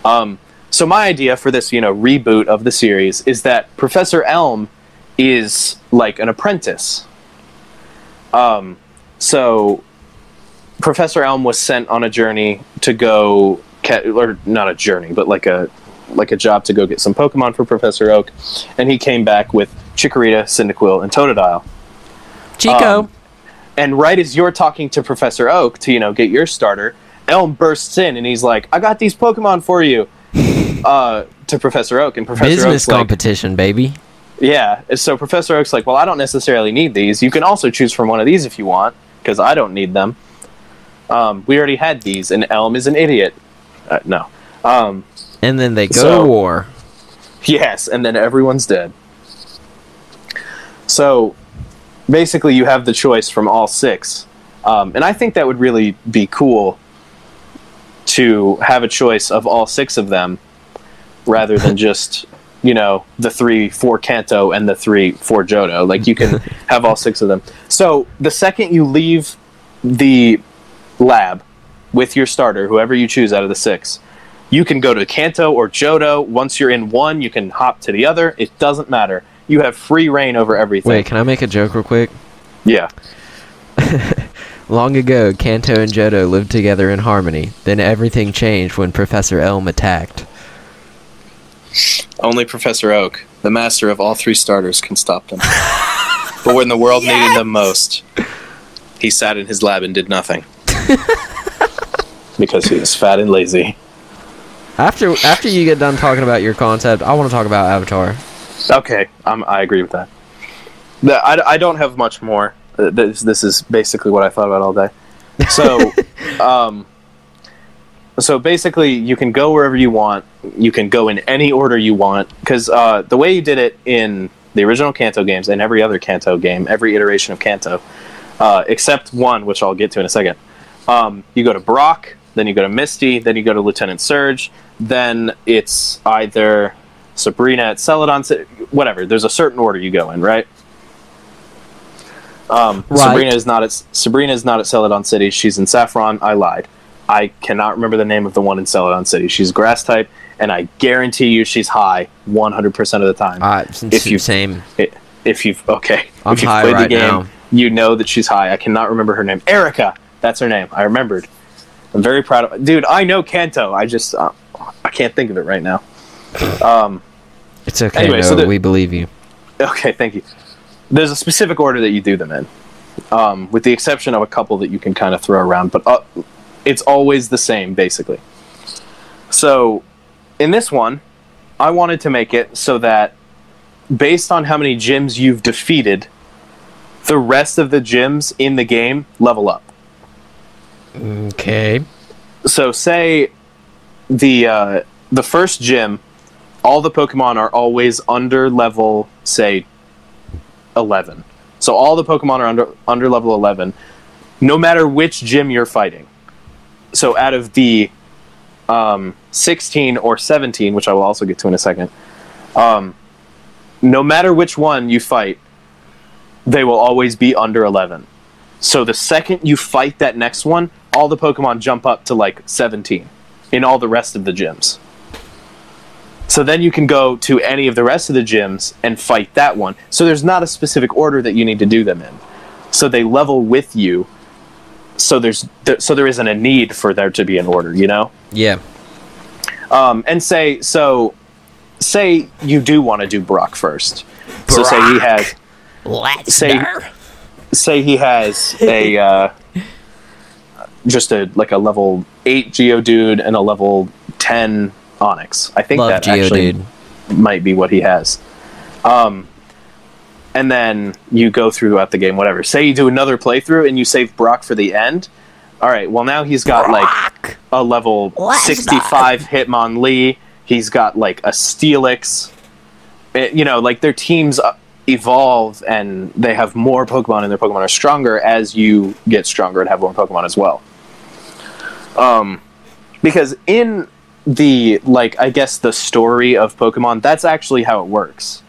Um, so my idea for this, you know, reboot of the series is that Professor Elm is like an apprentice. Um, so Professor Elm was sent on a journey to go, ca- or not a journey, but like a like a job to go get some Pokemon for Professor Oak, and he came back with Chikorita, Cyndaquil, and Totodile. Chico. Um, And right as you're talking to Professor Oak to you know get your starter, Elm bursts in and he's like, "I got these Pokemon for you." Uh, to Professor Oak, and Professor Business Oak's like, competition, baby. yeah. So Professor Oak's like, well, I don't necessarily need these. You can also choose from one of these if you want, because I don't need them. Um, we already had these, and Elm is an idiot. Uh, no. Um, And then they go So- to war. yes, and then everyone's dead. So basically, you have the choice from all six. Um, and I think that would really be cool to have a choice of all six of them rather than just you know the three for Kanto and the three for Johto. Like you can have all six of them. So the second you leave the lab with your starter, whoever you choose out of the six, you can go to Kanto or Johto. Once you're in one, you can hop to the other. It doesn't matter. You have free reign over everything. Wait, can I make a joke real quick? yeah. Long ago, Kanto and Johto lived together in harmony. Then everything changed when Professor Elm attacked. Only Professor Oak, the master of all three starters, can stop them. but when the world needed them most, he sat in his lab and did nothing. because he was fat and lazy. After after you get done talking about your concept, I want to talk about Avatar. Okay, um, I agree with that. The, I, I don't have much more. Uh, This, this is basically what I thought about all day. So, um, so basically, you can go wherever you want. You can go in any order you want because uh, the way you did it in the original Kanto games and every other Kanto game, every iteration of Kanto, uh, except one, which I'll get to in a second. Um, you go to Brock, then you go to Misty, then you go to Lieutenant Surge, then it's either Sabrina at Celadon, whatever. There's a certain order you go in, right? Um, Right. Sabrina is not at Sabrina is not at Celadon City. She's in Saffron. I lied. I cannot remember the name of the one in Celadon City. She's grass type, and I guarantee you she's high 100% of the time. Uh, If you same if you've okay, I'm if you've high played right the game, now. you know that she's high. I cannot remember her name. Erica, that's her name. I remembered. I'm very proud of. Dude, I know Kanto. I just uh, I can't think of it right now. Um, It's okay. Anyway, no, so the- we believe you. okay, thank you. There's a specific order that you do them in, um, with the exception of a couple that you can kind of throw around, but uh, it's always the same basically. So, in this one, I wanted to make it so that based on how many gyms you've defeated, the rest of the gyms in the game level up. Okay. So, say the uh, the first gym, all the Pokemon are always under level, say, eleven. So all the Pokemon are under under level eleven, no matter which gym you're fighting. So out of the um, sixteen or seventeen, which I will also get to in a second, um, no matter which one you fight, they will always be under eleven. So the second you fight that next one, all the Pokemon jump up to like 17 in all the rest of the gyms. So then you can go to any of the rest of the gyms and fight that one. So there's not a specific order that you need to do them in. So they level with you so there's th- so there isn't a need for there to be an order, you know. Yeah. Um, and say so, say you do want to do Brock first. So say he has Let's Say- say he has a uh, just a like a level eight Geodude and a level ten Onix. I think Love that actually Geodude. might be what he has. Um, and then you go throughout the game, whatever. Say you do another playthrough and you save Brock for the end. All right, well now he's got like a level Lesnar. 65 Hitmonlee. He's got like a Steelix. It- you know, like their teams uh, evolve and they have more Pokemon and their Pokemon are stronger as you get stronger and have more Pokemon as well. Um, because in the like, I guess the story of Pokemon, that's actually how it works.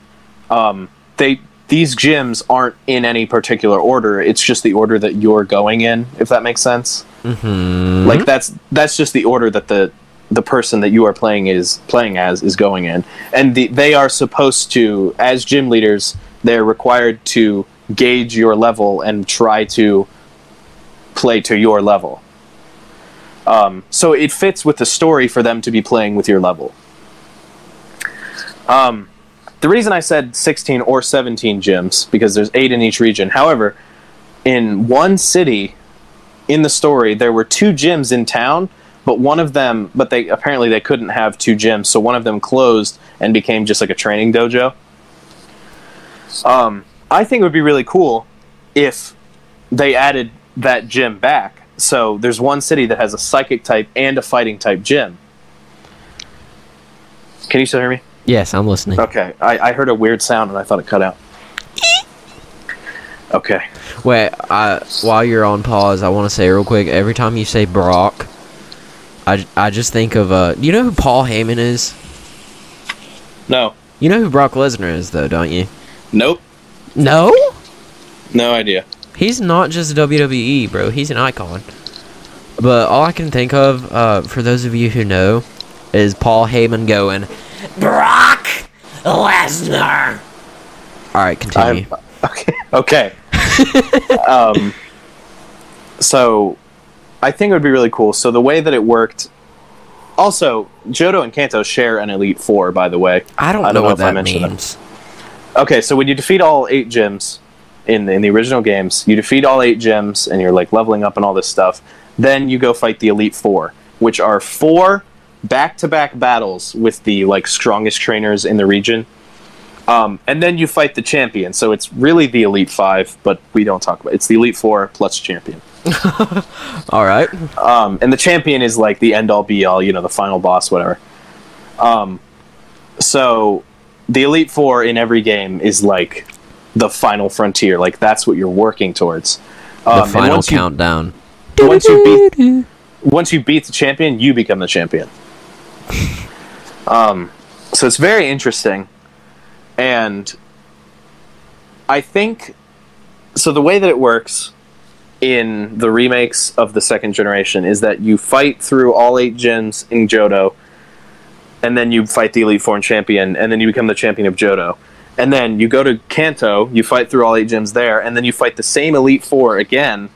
Um, they these gyms aren't in any particular order. It's just the order that you're going in, if that makes sense. Mm-hmm. Like that's that's just the order that the the person that you are playing is playing as is going in, and the, they are supposed to, as gym leaders, they're required to gauge your level and try to play to your level. Um, so it fits with the story for them to be playing with your level. Um, the reason I said 16 or 17 gyms because there's eight in each region. However, in one city in the story there were two gyms in town but one of them but they apparently they couldn't have two gyms so one of them closed and became just like a training dojo. Um, i think it would be really cool if they added that gym back. So there's one city that has a psychic type and a fighting type gym. Can you still hear me Yes, I'm listening. okay i, I heard a weird sound and i thought it cut out okay Wait, I, while you're on pause, I want to say real quick. Every time you say Brock, I, I just think of uh. You know who Paul Heyman is? no You know who Brock Lesnar is, though, don't you? nope No, no idea he's not just a WWE, bro. He's an icon. But all I can think of, uh, for those of you who know, is Paul Heyman going, Brock Lesnar. All right, continue. I'm, okay. Okay. um, so, I think it would be really cool. So the way that it worked. Also, Johto and Kanto share an Elite Four, by the way. I don't I know don't know what if I that mentioned that. means. Okay, so when you defeat all eight gyms in the, in the original games, you defeat all eight gyms, and you're like leveling up and all this stuff. Then you go fight the Elite Four, which are four back-to-back battles with the like strongest trainers in the region. Um, and then you fight the champion. So it's really the Elite Five, but we don't talk about it. It's the Elite Four plus champion. All right. Um, and the champion is like the end all be all, you know, the final boss, whatever. Um, so the Elite Four in every game is like the final frontier. Like that's what you're working towards. The Um, final once you- countdown. once you beat once you beat the champion, you become the champion. um, so it's very interesting, and I think so. The way that it works in the remakes of the second generation is that you fight through all eight gyms in Johto, and then you fight the Elite Four champion, and then you become the champion of Johto. And then you go to Kanto, you fight through all eight gyms there, and then you fight the same Elite Four again.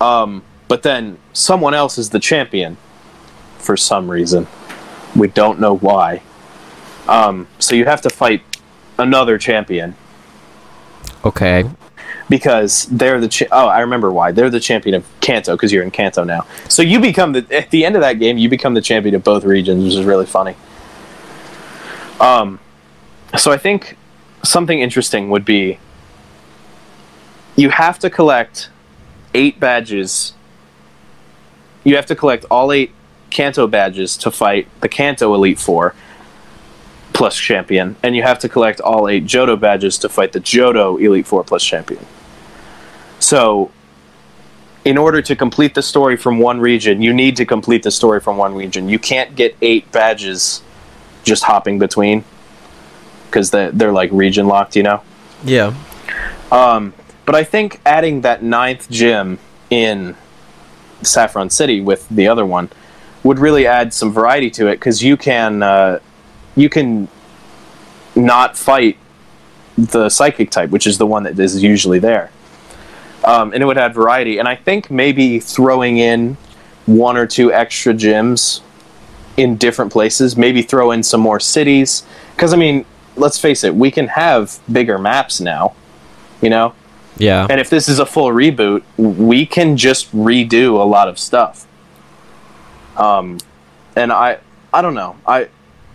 Um, but then someone else is the champion for some reason. We don't know why. Um, so you have to fight another champion Okay. because they're the cha- oh I remember why they're the champion of Kanto because you're in Kanto now. So you become the at the end of that game you become the champion of both regions, which is really funny. Um, so I think something interesting would be you have to collect eight badges. You have to collect all eight Kanto badges to fight the Kanto Elite Four plus champion, and you have to collect all eight Johto badges to fight the Johto Elite Four plus champion. So, in order to complete the story from one region, you need to complete the story from one region. You can't get eight badges just hopping between because they're, they're like region locked, you know? Yeah. Um, but I think adding that ninth gym in Saffron City with the other one would really add some variety to it because you can uh, you can not fight the psychic type, which is the one that is usually there. um, and it would add variety. And I think maybe throwing in one or two extra gyms in different places, maybe throw in some more cities. Because I mean, let's face it, we can have bigger maps now. You know, Yeah. and if this is a full reboot, we can just redo a lot of stuff. Um, and I, I don't know. I,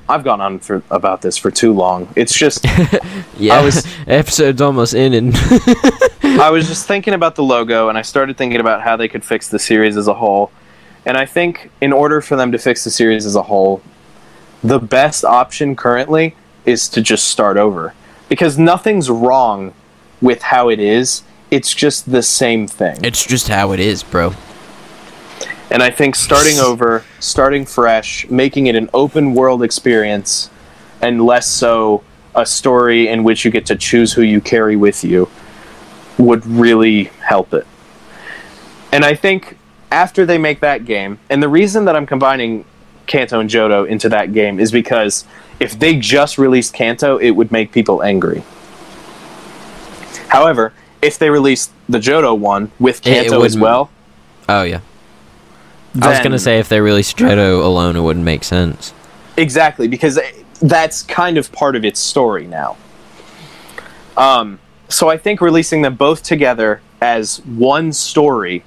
I've gone on for about this for too long. It's just yeah. I was- episode's almost ended. I was just thinking about the logo, and I started thinking about how they could fix the series as a whole. And I think in order for them to fix the series as a whole, the best option currently is to just start over because nothing's wrong with how it is. It's just the same thing. it's just how it is, bro. And I think starting over, starting fresh, making it an open world experience, and less so a story in which you get to choose who you carry with you, would really help it. And I think after they make that game, and the reason that I'm combining Kanto and Johto into that game is because if they just released Kanto, it would make people angry. However, if they released the Johto one with It- it Kanto as well, Oh yeah. I was gonna say if they released Johto alone, it wouldn't make sense. Exactly, because that's kind of part of its story now. Um, so I think releasing them both together as one story,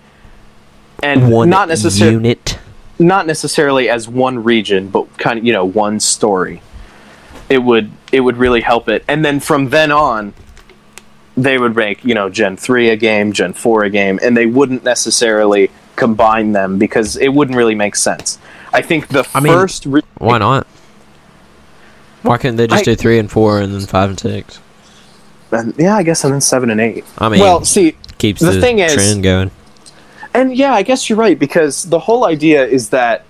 and One not necessarily unit. not necessarily as one region, but kind of you know one story, it would it would really help it. And then from then on, they would make you know Gen three a game, Gen four a game, and they wouldn't necessarily combine them because it wouldn't really make sense. I think the I mean, first re- Why not? Why couldn't they just I- do three and four and then five and six? And, yeah, I guess, and then seven and eight. I mean, well, see, keeps the the, thing is- trend going. and yeah, I guess you're right because the whole idea is that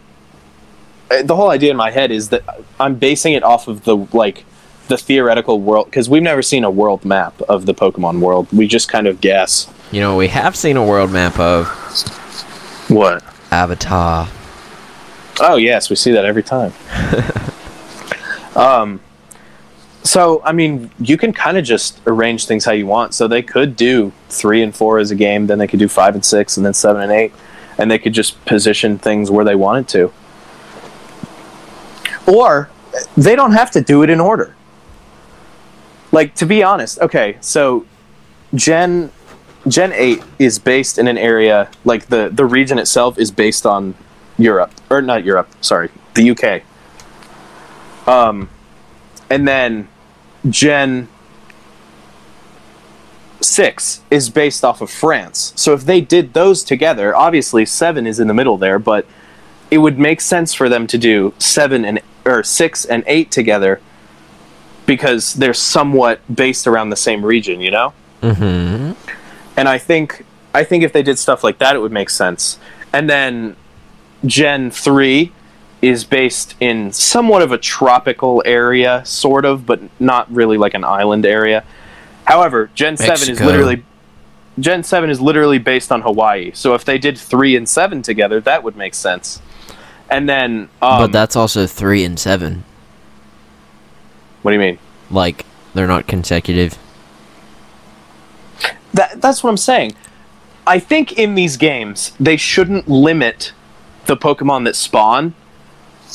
uh, the whole idea in my head is that I'm basing it off of the like the theoretical world because we've never seen a world map of the Pokemon world. We just kind of guess You know, we have seen a world map of what. Avatar. Oh yes, we see that every time. um, so I mean, you can kind of just arrange things how you want. So they could do three and four as a game, then they could do five and six, and then seven and eight, and they could just position things where they wanted to. Or they don't have to do it in order. Like to be honest, okay, so Gen Gen 8 is based in an area like the the region itself is based on Europe or not Europe, sorry, the UK. Um and then Gen 6 is based off of France. So if they did those together, obviously 7 is in the middle there, but it would make sense for them to do 7 and or 6 and 8 together because they're somewhat based around the same region, you know? Mm-hmm. And I think I think if they did stuff like that, it would make sense. And then Gen three is based in somewhat of a tropical area, sort of, but not really like an island area. However, Gen seven is literally Gen seven is literally based on Hawaii. So if they did three and seven together, that would make sense. And then, um, but that's also three and seven. what do you mean? Like they're not consecutive. That, that's what I'm saying. I think in these games, they shouldn't limit the Pokemon that spawn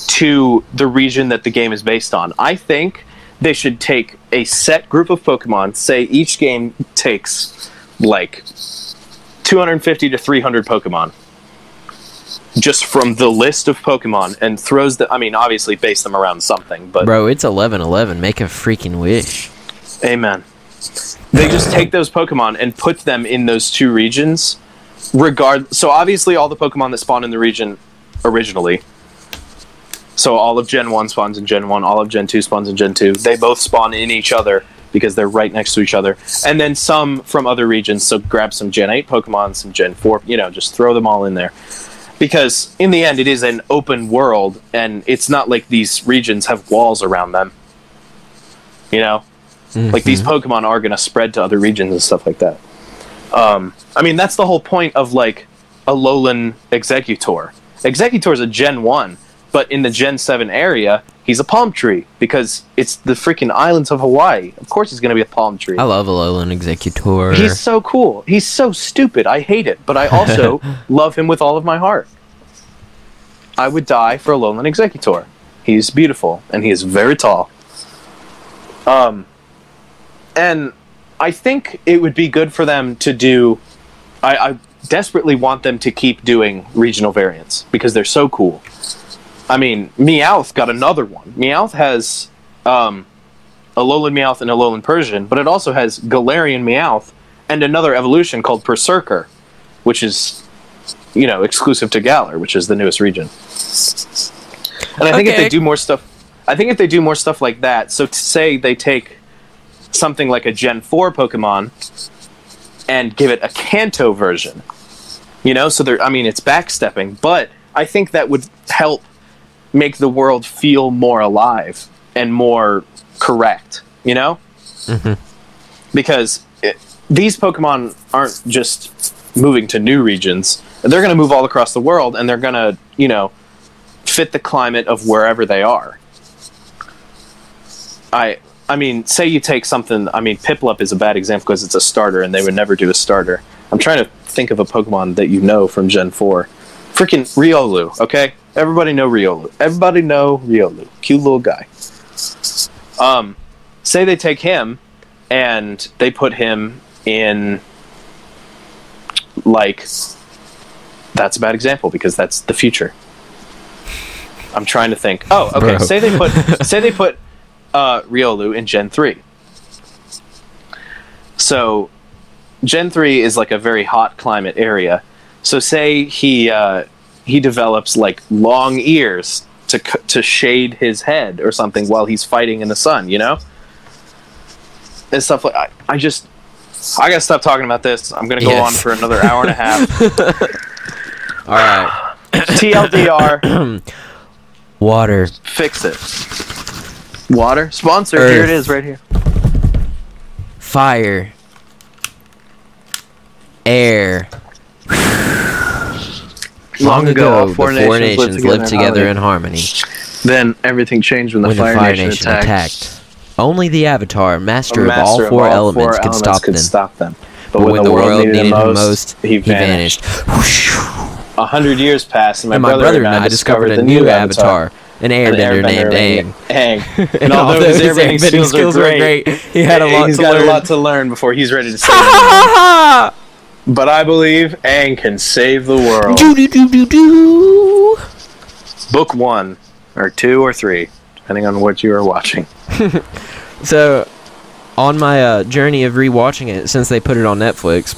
to the region that the game is based on. I think they should take a set group of Pokemon, say each game takes like 250 to 300 Pokemon just from the list of Pokemon and throws the I mean obviously base them around something, but Bro, it's eleven eleven. Make a freaking wish. Amen. They just take those Pokemon and put them in those two regions. Regard so obviously all the Pokemon that spawn in the region originally. So all of Gen 1 spawns in Gen 1, all of Gen 2 spawns in Gen 2. They both spawn in each other because they're right next to each other. And then some from other regions, so grab some Gen 8 Pokemon, some Gen 4, you know, just throw them all in there. Because in the end it is an open world and it's not like these regions have walls around them. You know? Like these Pokemon are going to spread to other regions and stuff like that. Um, I mean, that's the whole point of like a Alolan Exeggutor. Exeggutor is a Gen 1, but in the Gen 7 area, he's a palm tree because it's the freaking islands of Hawaii. Of course, he's going to be a palm tree. I love a Alolan Exeggutor. He's so cool. He's so stupid. I hate it, but I also love him with all of my heart. I would die for a Alolan Exeggutor. He's beautiful and he is very tall. Um, and I think it would be good for them to do. I, I desperately want them to keep doing regional variants because they're so cool. I mean, Meowth got another one. Meowth has um, Alolan Meowth and Alolan Persian, but it also has Galarian Meowth and another evolution called Perrserker, which is, you know, exclusive to Galar, which is the newest region. And I think if they do more stuff, I think if they do more stuff like that, so to say they take something like a Gen 4 Pokemon and give it a Kanto version, you know, so they're, I mean, it's backstepping, but I think that would help make the world feel more alive and more correct, you know? Mm-hmm. Because it, these Pokemon aren't just moving to new regions, they're going to move all across the world and they're going to, you know, fit the climate of wherever they are. I I mean, say you take something. I mean, Piplup is a bad example because it's a starter, and they would never do a starter. I'm trying to think of a Pokemon that you know from Gen Four. Freaking Riolu, okay? Everybody know Riolu. Everybody know Riolu. Cute little guy. Um, say they take him, and they put him in, like, that's a bad example because that's the future. I'm trying to think. Oh, okay. Bro. Say they put say they put uh, Riolu in Gen three. So, Gen three is like a very hot climate area. So, say he uh, he develops like long ears to to shade his head or something while he's fighting in the sun. You know, and stuff like I, I just I gotta stop talking about this. I'm gonna go Yes. on for another hour and a half. All right. TLDR, Water. fix it. Water sponsor. Here it is, right here. Fire. Air. Long ago, the four nations, lived together, in harmony. Then everything changed when the, when Fire, the Fire Nation, Nation attacked. attacked. Only the Avatar, master, A of all master four all elements, four could stop could them. stop them. But, But when the world needed him most, he vanished. A hundred years passed, and my, and my brother, and I discovered, a the new Avatar, avatar, an an airbender named Aang. Aang. And And although his airbending skills, skills are were great, great, he had a lot he's to got learn. a lot to learn before he's ready to save the world. Ha But I believe Aang can save the world. Do do do do do. Book one, or two, or three, depending on what you are watching. So, on my uh, journey of rewatching it since they put it on Netflix,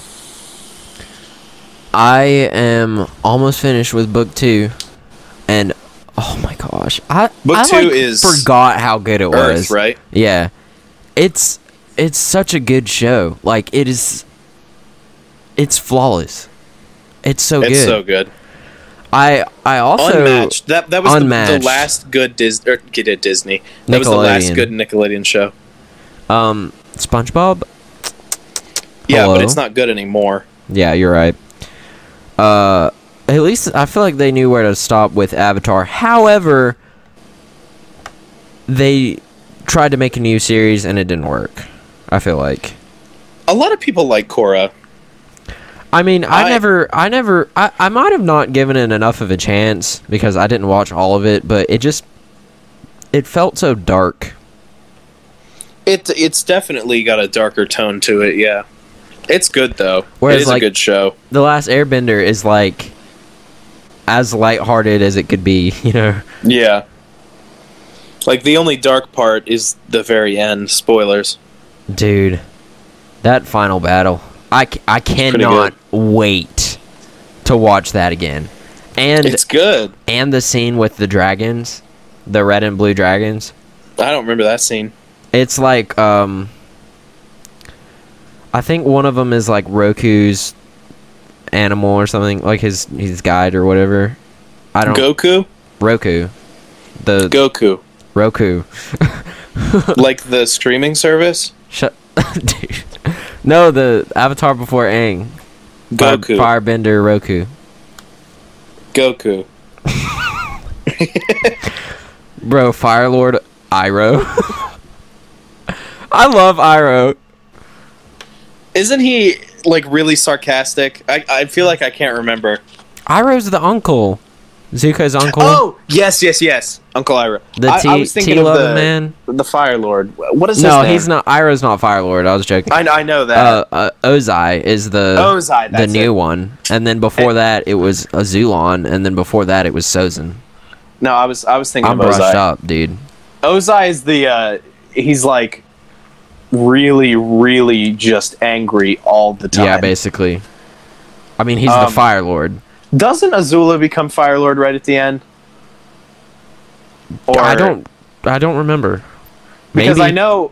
I am almost finished with book two, and oh my gosh, I Book I, two like, is forgot how good it was. Right? Yeah, it's it's such a good show. Like it is, it's flawless. It's so It's good. It's so good. I I also Unmatched. That that was the, the last good Disney. Or, get it, Disney. That was the last good Nickelodeon show. um SpongeBob. Yeah, Hello? but it's not good anymore. Yeah, you're right. Uh, at least I feel like they knew where to stop with Avatar. However, they tried to make a new series and it didn't work. I feel like. A lot of people like Korra. I mean, I, I- never, I never, I, I might have not given it enough of a chance because I didn't watch all of it, but it just, it felt so dark. It it's definitely got a darker tone to it. Yeah, it's good though. Whereas, it is like- a good show. The Last Airbender is like as lighthearted as it could be, you know. Yeah. Like the only dark part is the very end. Spoilers. Dude, that final battle. I, I cannot wait to watch that again. And It's good. and the scene with the dragons, the red and blue dragons. I don't remember that scene. It's like um I think one of them is like Roku's animal or something, like his his guide or whatever. I don't Goku. Roku. The Goku. Roku. like the streaming service. Shut dude. No, the Avatar before Aang. Fire- Goku. Firebender Roku. Goku. Bro, Fire Lord Iroh. I love Iroh. Isn't he like really sarcastic? I, I feel like I can't remember. Iroh's the uncle. Zuko's uncle. Oh yes, yes, yes, Uncle Iroh. The I, I was thinking tea of the man? the Fire Lord. What is his no, he's not. Iroh's not Fire Lord. I was joking. I, I know that. uh, uh, Ozai is the Ozai, the new it. one, and then before Eh. that it was Azulon, and then before that it was Sozin. no, I was I was thinking I'm of brushed Ozai. up, dude. Ozai is the uh, he's like really, really just angry all the time. Yeah, basically. I mean, he's Um, the Fire Lord. Doesn't Azula become Fire Lord right at the end? Or I don't. I don't remember. because I know,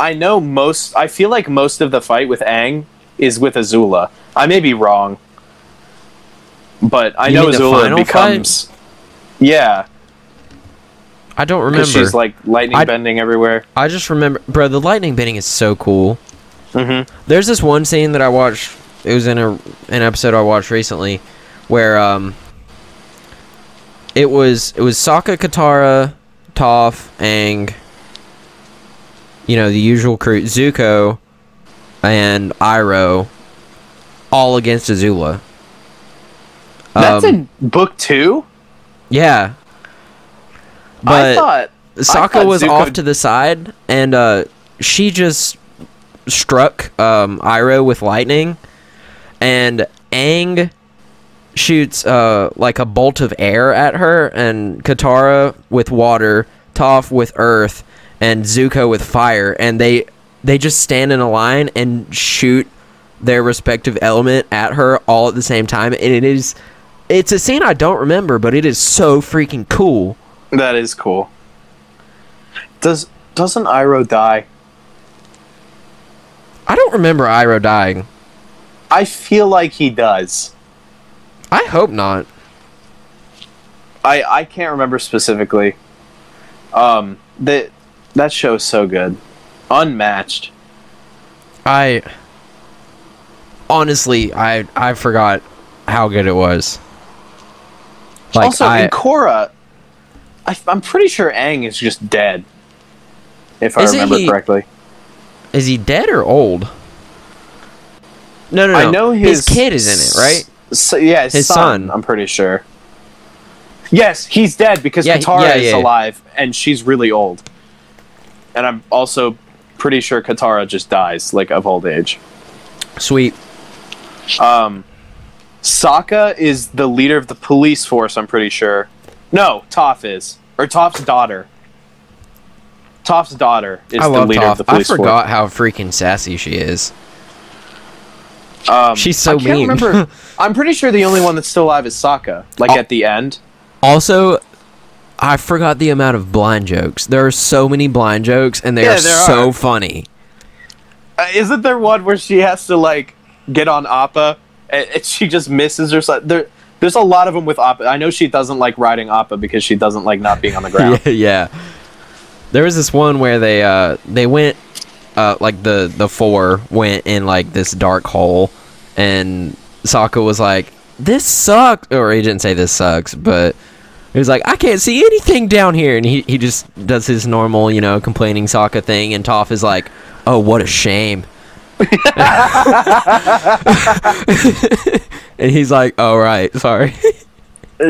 I know most. I feel like most of the fight with Aang is with Azula. I may be wrong, but I You know Azula becomes. Yeah, I don't because remember. she's like lightning I- bending everywhere. I just remember, bro. The lightning bending is so cool. Mm-hmm. There's this one scene that I watched. It was in a an episode I watched recently, where um, it was it was Sokka, Katara, Toph, Aang. You know the usual crew, Zuko, and Iroh, all against Azula. That's Um, in book two. yeah. I But thought Sokka was Zuko- off to the side, and uh, she just struck um, Iroh with lightning, and Aang shoots uh, like a bolt of air at her, and Katara with water, Toph with earth, and Zuko with fire, and they they just stand in a line and shoot their respective element at her all at the same time, and it is. It's a scene I don't remember, but it is so freaking cool. That is cool. Does doesn't Iroh die? I don't remember Iroh dying. I feel like he does. I hope not. I I can't remember specifically. Um, that that show is so good, unmatched. I honestly, I I forgot how good it was. Like also, I, in Korra, I, I'm pretty sure Aang is just dead. If I Isn't remember he- correctly. is he dead or old? No, no, no. I know his, kid is in it, right? s- yeah, his, His son, son. I'm pretty sure. Yes, he's dead because Yeah, Katara yeah, is yeah. alive and she's really old. And I'm also pretty sure Katara just dies, like of old age. Sweet. Um, Sokka is the leader of the police force. I'm pretty sure. No, Toph is, or Toph's daughter. Toph's daughter is I the love leader of Toph. the I police forgot how freaking sassy she is. force. Um, She's so I can't mean. remember. I'm pretty sure the only one that's still alive is Sokka. Like at the end. Also, I forgot the amount of blind jokes. There are so many blind jokes, and they Yeah, are so are. funny. Uh, isn't there one where she has to like get on Appa and, and she just misses or something? There, there's a lot of them with Appa. I know she doesn't like riding Appa because she doesn't like not being on the ground. yeah, yeah. There was this one where they uh they went uh like the the four went in like this dark hole and Sokka was like this sucks or he didn't say this sucks but he was like I can't see anything down here and he he just does his normal you know complaining Sokka thing and Toph is like oh what a shame and he's like oh right sorry.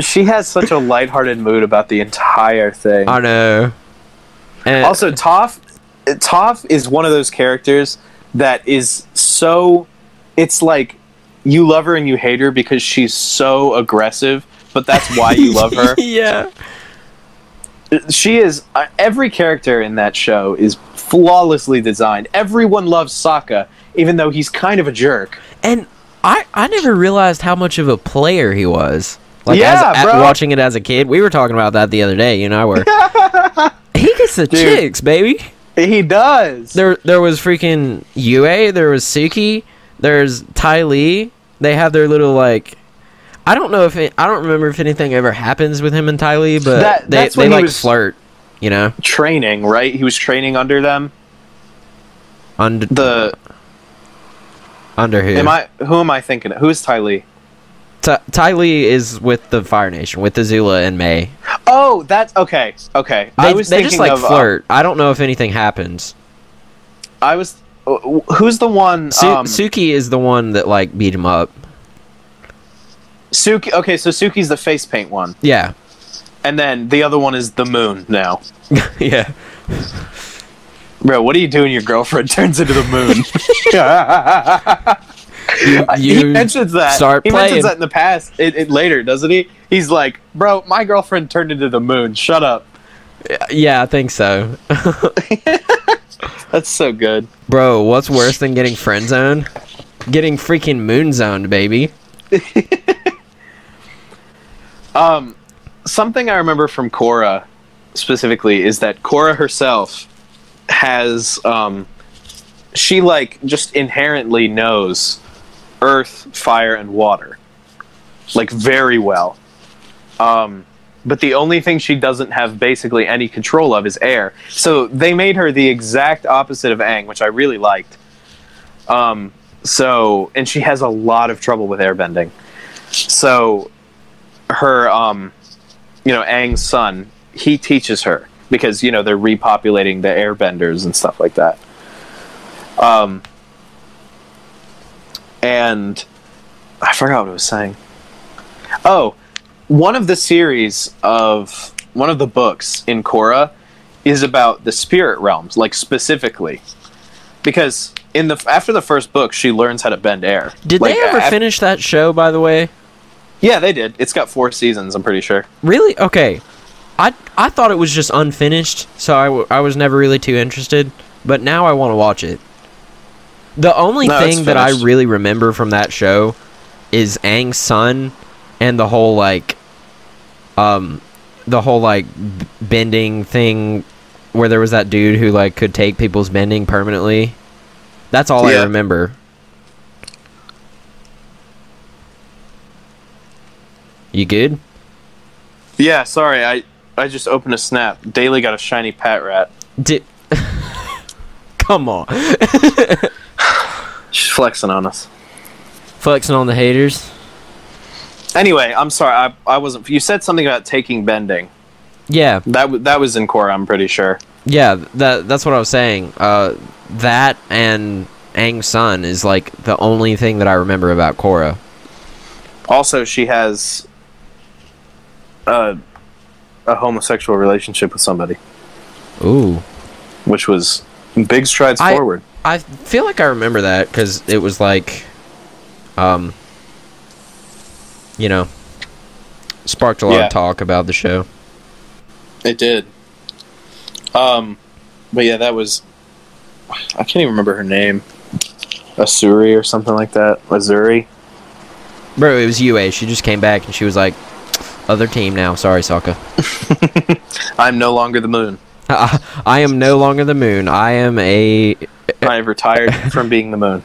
She has such a lighthearted mood about the entire thing. I know. And also Toph Toph is one of those characters that is so it's like you love her and you hate her because she's so aggressive but that's why you love her. Yeah. She is uh, every character in that show is flawlessly designed. Everyone loves Sokka even though he's kind of a jerk And I I never realized how much of a player he was. Like Yeah, as, bro. watching it as a kid, we were talking about that the other day. You know, where he gets the Dude. chicks, baby. he does There there was freaking Yue, there was Suki, there's Ty Lee. They have their little like. I don't know if it, I don't remember if anything ever happens with him and Ty Lee, but That- they that's they like flirt. You know, training right he was training under them under the under who? am I who am I thinking of? who is Ty Lee Ty, Ty Lee is with the Fire Nation with Azula and Mai. Oh, that's okay. Okay, They, I was they thinking just like of. uh, flirt. I don't know if anything happens. I was. uh, Who's the one? Su- um, Suki is the one that like beat him up. Suki. Okay, so Suki's the face paint one, Yeah, and then the other one is the moon. Now, yeah. Bro, what do you do when your girlfriend turns into the moon? he You mentions that. start he playing. mentions that in the past. It, it later, doesn't he? He's like, bro, my girlfriend turned into the moon. Shut up. yeah, I think so. That's so good. Bro, what's worse than getting friend zoned? Getting freaking moon zoned, baby. Um, something I remember from Korra specifically is that Korra herself has um, she like just inherently knows earth, fire, and water like very well. Um, but the only thing she doesn't have basically any control of is air. So they made her the exact opposite of Aang, which I really liked. Um, so and she has a lot of trouble with airbending. So her um you know Aang's son he teaches her because you know they're repopulating the airbenders and stuff like that um and I forgot what I was saying oh one of the series of one of the books in Korra is about the spirit realms like specifically because in the after the first book she learns how to bend air Did Like, they ever finish that show, by the way? yeah they did it's got four seasons i'm pretty sure Really? Okay. I I thought it was just unfinished, so I, w- I was never really too interested. But now I want to watch it. The only No, thing that I really remember from that show is Aang's son and the whole like, um, the whole like b- bending thing, where there was that dude who like could take people's bending permanently. That's all I remember. You good? Yeah, sorry, I I just opened a snap. Daily got a shiny Patrat. Did Come on. She's flexing on us. Flexing on the haters. Anyway, I'm sorry. I, I wasn't. You said something about taking bending. Yeah, That that was in Korra. I'm pretty sure. yeah, that that's what I was saying. Uh that and Aang son is like the only thing that I remember about Korra. Also, she has a a homosexual relationship with somebody, Ooh. which was big strides I- forward. I feel like I remember that cuz it was like um you know sparked a lot Yeah. of talk about the show. It did. Um, but yeah, that was. I can't even remember her name. Asuri or something like that. Azuri. Bro, it was Yue. She just came back and she was like other team now. Sorry, Sokka. I'm no longer the moon. I am no longer the moon. I am a I have retired from being the moon.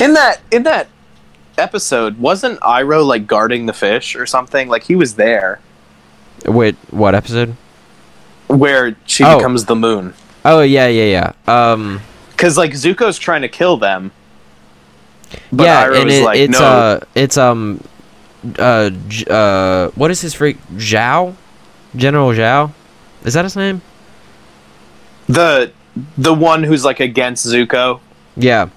in that in that episode, wasn't Iroh like guarding the fish or something? Like he was there wait, what episode? where she Oh. becomes the moon. Oh yeah, yeah, yeah. Um, Because like Zuko's trying to kill them. But yeah, Iroh and is it, like, it's no. uh, it's um, uh, uh, what is his freak? Zhao, General Zhao, is that his name? the the one who's like against Zuko. Yeah,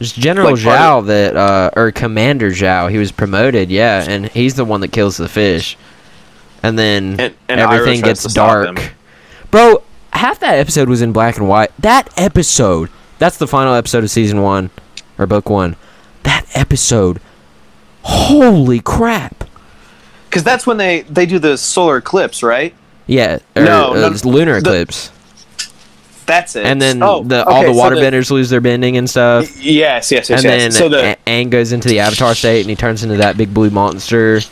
it's General Like, Zhao that uh, or Commander Zhao. He was promoted, yeah, and he's the one that kills the fish, and then And, and everything gets to stop him. dark. Bro, half that episode was in black and white. That episode, that's the final episode of season one, or book one. That episode, holy crap! Because that's when they they do the solar eclipse, right? Yeah, or, No, uh, no, it's lunar the- eclipse, That's it. and then Oh, the all okay, the so waterbenders lose their bending and stuff. Yes, yes, yes, and yes. then so the A- Aang goes into the Avatar state, and he turns into that big blue monster. and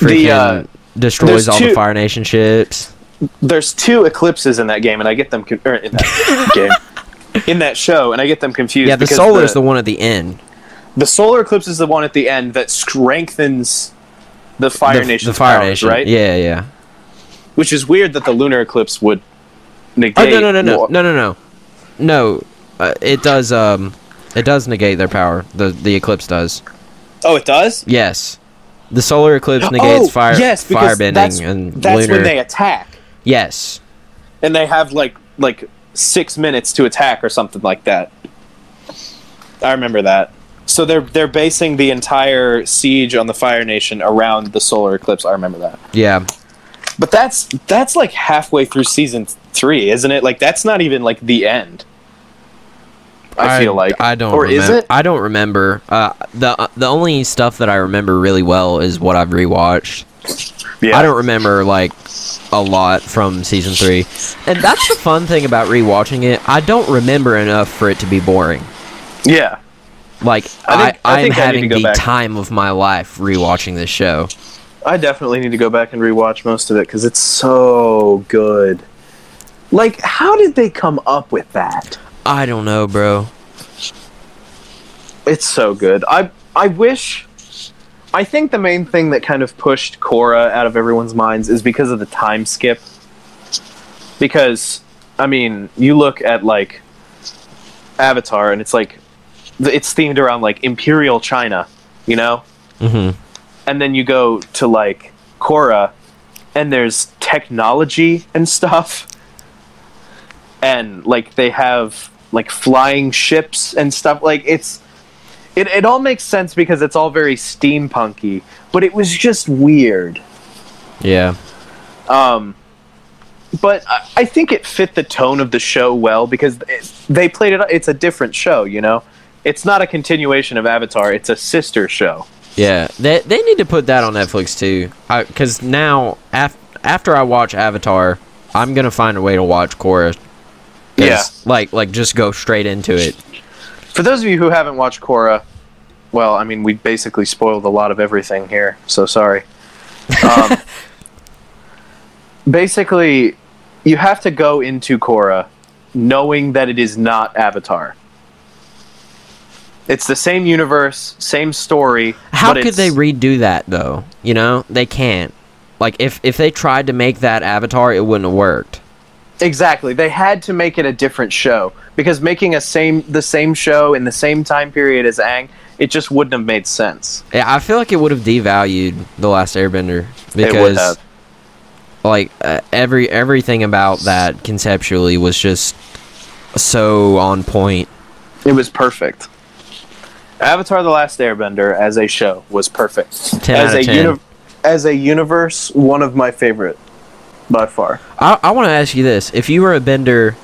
Freaking uh, destroys all the Fire Nation ships. there's two eclipses in that game, and I get them or in that game in that show, and I get them confused. Yeah, the solar is the one at the end. the solar eclipse is the one at the end that strengthens the Fire the, Nation's the Fire powers, Nation, right? Yeah, yeah. Which is weird that the lunar eclipse would Oh negate. no no no no no no no no! Uh, it does. Um, It does negate their power. The the eclipse does. Oh, it does. Yes. The solar eclipse negates oh, fire yes, firebending that's, and that's lunar. when they attack, yes. and they have like like six minutes to attack or something like that. I remember that. So they're they're basing the entire siege on the Fire Nation around the solar eclipse. I remember that. Yeah. But that's that's like halfway through season three, isn't it? Like that's not even like the end. I, feel like, I don't. or remem- is it? I don't remember. Uh, the the only stuff that I remember really well is what I've rewatched. Yeah, I don't remember like a lot from season three, and that's the fun thing about rewatching it. I don't remember enough for it to be boring. Yeah, Like I think- I am having the back. time of my life rewatching this show. I definitely need to go back and rewatch most of it because it's so good. Like, how did they come up with that? I don't know, bro. It's so good. I I wish. I think the main thing that kind of pushed Korra out of everyone's minds is because of the time skip. Because, I mean, you look at like Avatar, and it's like it's themed around like Imperial China, you know, hmm and then you go to like Korra, and there's technology and stuff, and like they have like flying ships and stuff. Like it's it, it all makes sense because it's all very steampunky, but it was just weird. Yeah. Um, but I, I think it fit the tone of the show well because it, they played it. It's a different show, you know. It's not a continuation of Avatar. It's a sister show. Yeah, they they need to put that on Netflix too. Because now, af- after I watch Avatar, I'm gonna find a way to watch Korra. Yeah. like like just go straight into it. For those of you who haven't watched Korra, well, I mean, we basically spoiled a lot of everything here, so sorry. Um, basically, you have to go into Korra knowing that it is not Avatar. It's the same universe, same story. How could they redo that though? You know, they can't. Like if if they tried to make that Avatar, it wouldn't have worked. Exactly. They had to make it a different show because making a same the same show in the same time period as Aang, it just wouldn't have made sense. Yeah, I feel like it would have devalued the Last Airbender because like uh, every everything about that conceptually was just so on point. It was perfect. Avatar: The Last Airbender as a show was perfect. 10 as a 10. uni- as a universe, one of my favorite by far. I, I want to ask you this: If you were a bender,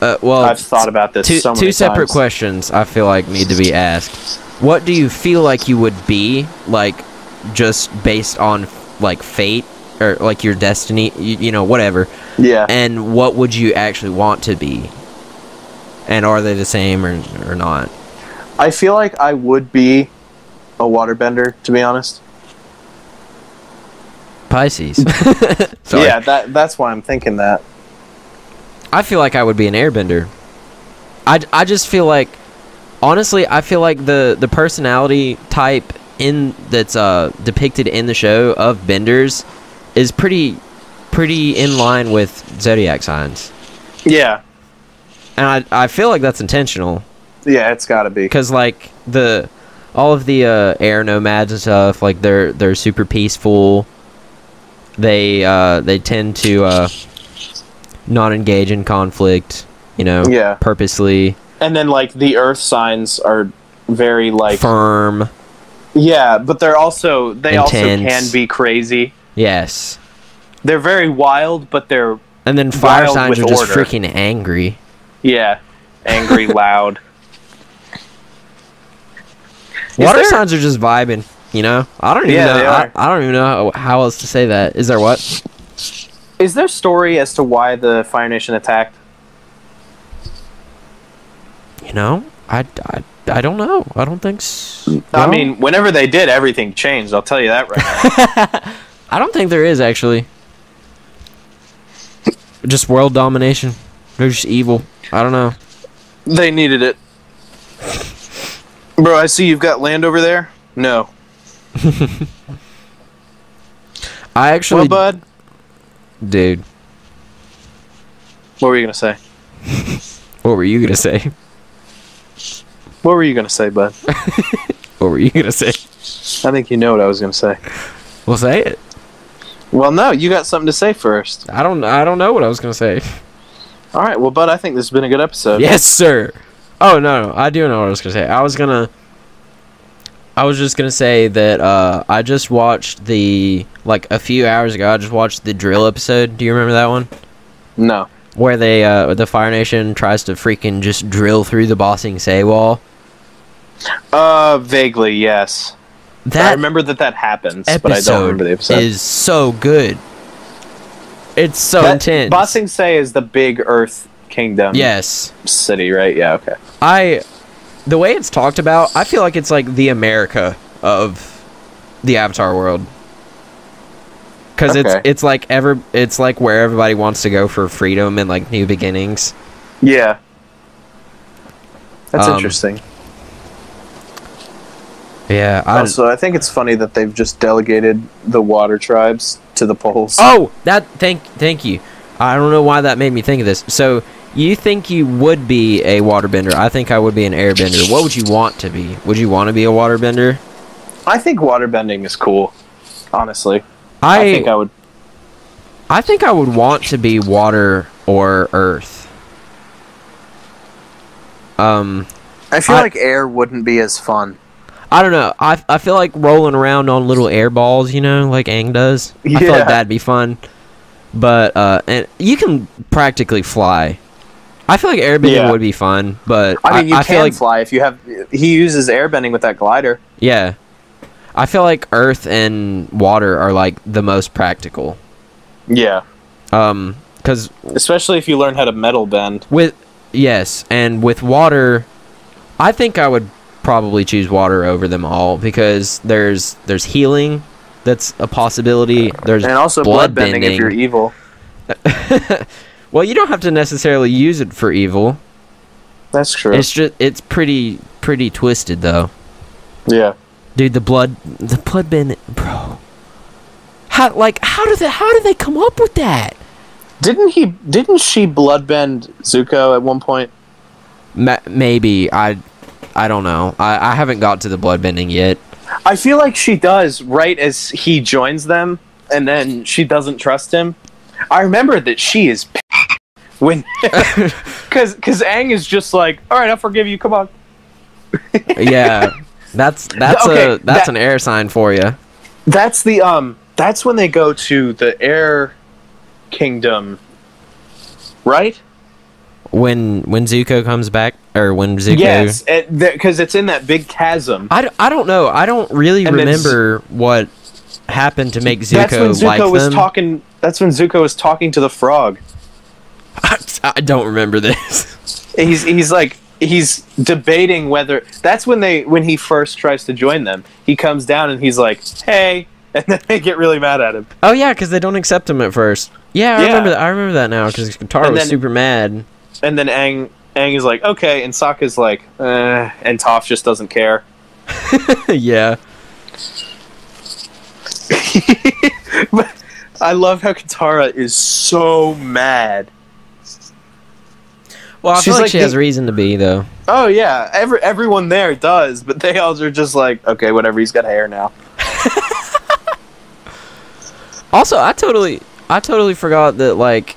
uh, well, I've thought about this two, so many two separate times. questions. I feel like need to be asked. What do you feel like you would be like, just based on like fate or like your destiny? You, you know, whatever. Yeah. And what would you actually want to be? And are they the same or or not? I feel like I would be a waterbender, to be honest. Pisces. Sorry. Yeah, that that's why I'm thinking that. I feel like I would be an airbender. I, I just feel like honestly I feel like the the personality type in that's uh depicted in the show of benders is pretty pretty in line with zodiac signs. Yeah. And I I feel like that's intentional Yeah, it's got to be. cuz like the all of the uh, air nomads and stuff like they're they're super peaceful. They uh they tend to uh not engage in conflict, you know, Yeah. purposely And then like the earth signs are very like firm. yeah, but they're also they also can be crazy. Yes. They're very wild, but they're And then fire signs are just order. freaking angry. yeah, angry, loud. Water there- signs are just vibing, you know? I don't even Yeah, know I. I don't even know how, else to say that. Is there what? Is there story as to why the Fire Nation attacked? You know? I, I, I don't know. I don't think so. I mean, whenever they did, everything changed. I'll tell you that right now. I don't think there is actually. Just world domination. They're just evil. I don't know. they needed it. Bro, I see you've got land over there. No. I actually, Well, bud, dude, what were you gonna say? what were you gonna say? What were you gonna say, bud? What were you gonna say? I think you know what I was gonna say. Well, say it. Well, no, you got something to say first. I don't. I don't know what I was gonna say. All right, well, bud, I think this has been a good episode. yes, sir. Oh no, no, I do know what I was gonna say. I was gonna. I was just gonna say that uh, I just watched the like a few hours ago. I just watched the drill episode. Do you remember that one? No. Where they uh, the Fire Nation tries to freaking just drill through the Ba Sing Se wall. Uh, vaguely, yes. That I remember that that happens, but I don't remember the episode. is so good. It's so That- intense. Ba Sing Se is the big Earth Kingdom yes, city, right? Yeah, okay. I the way it's talked about, I feel like it's like the America of the Avatar world. Cuz it's it's like ever it's like where everybody wants to go for freedom and like new beginnings. Yeah. That's Um, interesting. Yeah, I Also, I think it's funny that they've just delegated the water tribes to the poles. Oh, that thank thank you. I don't know why that made me think of this. So, you think you would be a waterbender? I think I would be an airbender. What would you want to be? Would you want to be a waterbender? I think waterbending is cool. Honestly, I I think I would. I think I would want to be water or earth. Um, I feel I- like air wouldn't be as fun. I don't know. I I feel like rolling around on little air balls, you know, like Aang does. Yeah. I feel like that'd be fun. But uh, and you can practically fly. I feel like airbending Yeah. would be fun, but I mean, you I can feel like fly if you have. He uses airbending with that glider. yeah. I feel like earth and water are like the most practical. Yeah, Um, because especially if you learn how to metal bend. with yes, and with water, I think I would probably choose water over them all because there's there's healing, that's a possibility. There's And also blood blood bending if you're evil. well, you don't have to necessarily use it for evil. That's true. It's just it's pretty pretty twisted though. yeah. Dude, the blood the blood bend bro. How like how did they how did they come up with that? Didn't he? Didn't she bloodbend Zuko at one point? Ma- maybe I I don't know. I, I haven't got to the bloodbending yet. I feel like she does right as he joins them, and then she doesn't trust him. I remember that she is when because because Aang is just like, all right, I'll forgive you. Come on. Yeah. That's that's Okay, a that's that- an air sign for you. That's the um. That's when they go to the Air Kingdom, right? When when Zuko comes back or when Zuko Yes, because it's in that big chasm. I, d- I don't know. I don't really And remember what happened to make Zuko that's when Zuko like was them. talking. That's when Zuko was talking to the frog. I don't remember this. he's he's like he's debating whether that's when they when he first tries to join them he comes down and he's like hey and then they get really mad at him Oh yeah, because they don't accept him at first. Yeah, I Yeah. remember that. I remember that now because Katara was then- super mad. and then Aang Aang is like okay and Sokka's like eh, and Toph just doesn't care yeah. but I love how Katara is so mad Well, I She's feel like, like she has reason to be though. oh yeah every everyone there does but they all are just like okay whatever he's got hair now Also, I totally, I totally forgot that like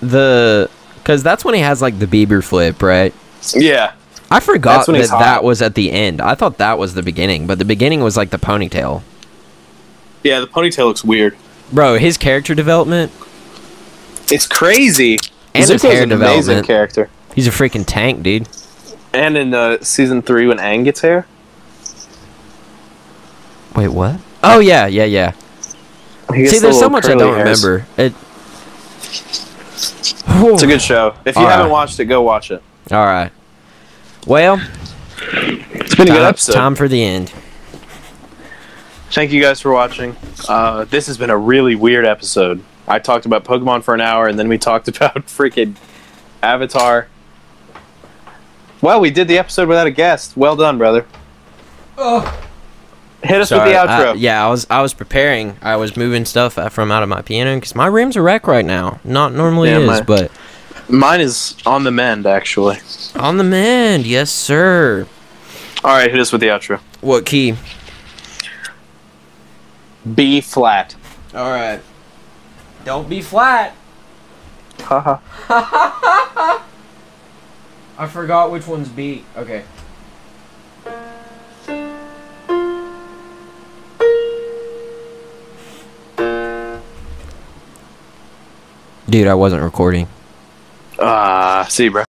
the because that's when he has like the Bieber flip, right? yeah I forgot that that was at the end. I thought that was the beginning, but the beginning was like the ponytail. yeah the ponytail looks weird Bro, his character development, it's crazy And his hair an amazing character he's a freaking tank, dude. And in uh, season three, when Aang gets hair, Wait, what? Oh yeah, yeah, yeah. See, there's so much I don't hairs. remember. It. It's a good show. If you All haven't right. watched it, go watch it. All right. Well, It's been a good episode. time for the end. Thank you guys for watching. Uh, this has been a really weird episode. I talked about Pokemon for an hour, and then we talked about freaking Avatar. Well, we did the episode without a guest. Well done, brother. Oh. Hit us Sorry, with the I- outro. yeah, I was I was preparing. I was moving stuff uh, from out of my piano because my room's a wreck right now. Not normally Yeah, is, my- but Mine is on the mend, actually. on the mend. Yes, sir. All right, hit us with the outro. What key? B flat. All right. Don't be flat. Haha. I forgot which one's B. Okay. Dude, I wasn't recording. Ah, see, bro.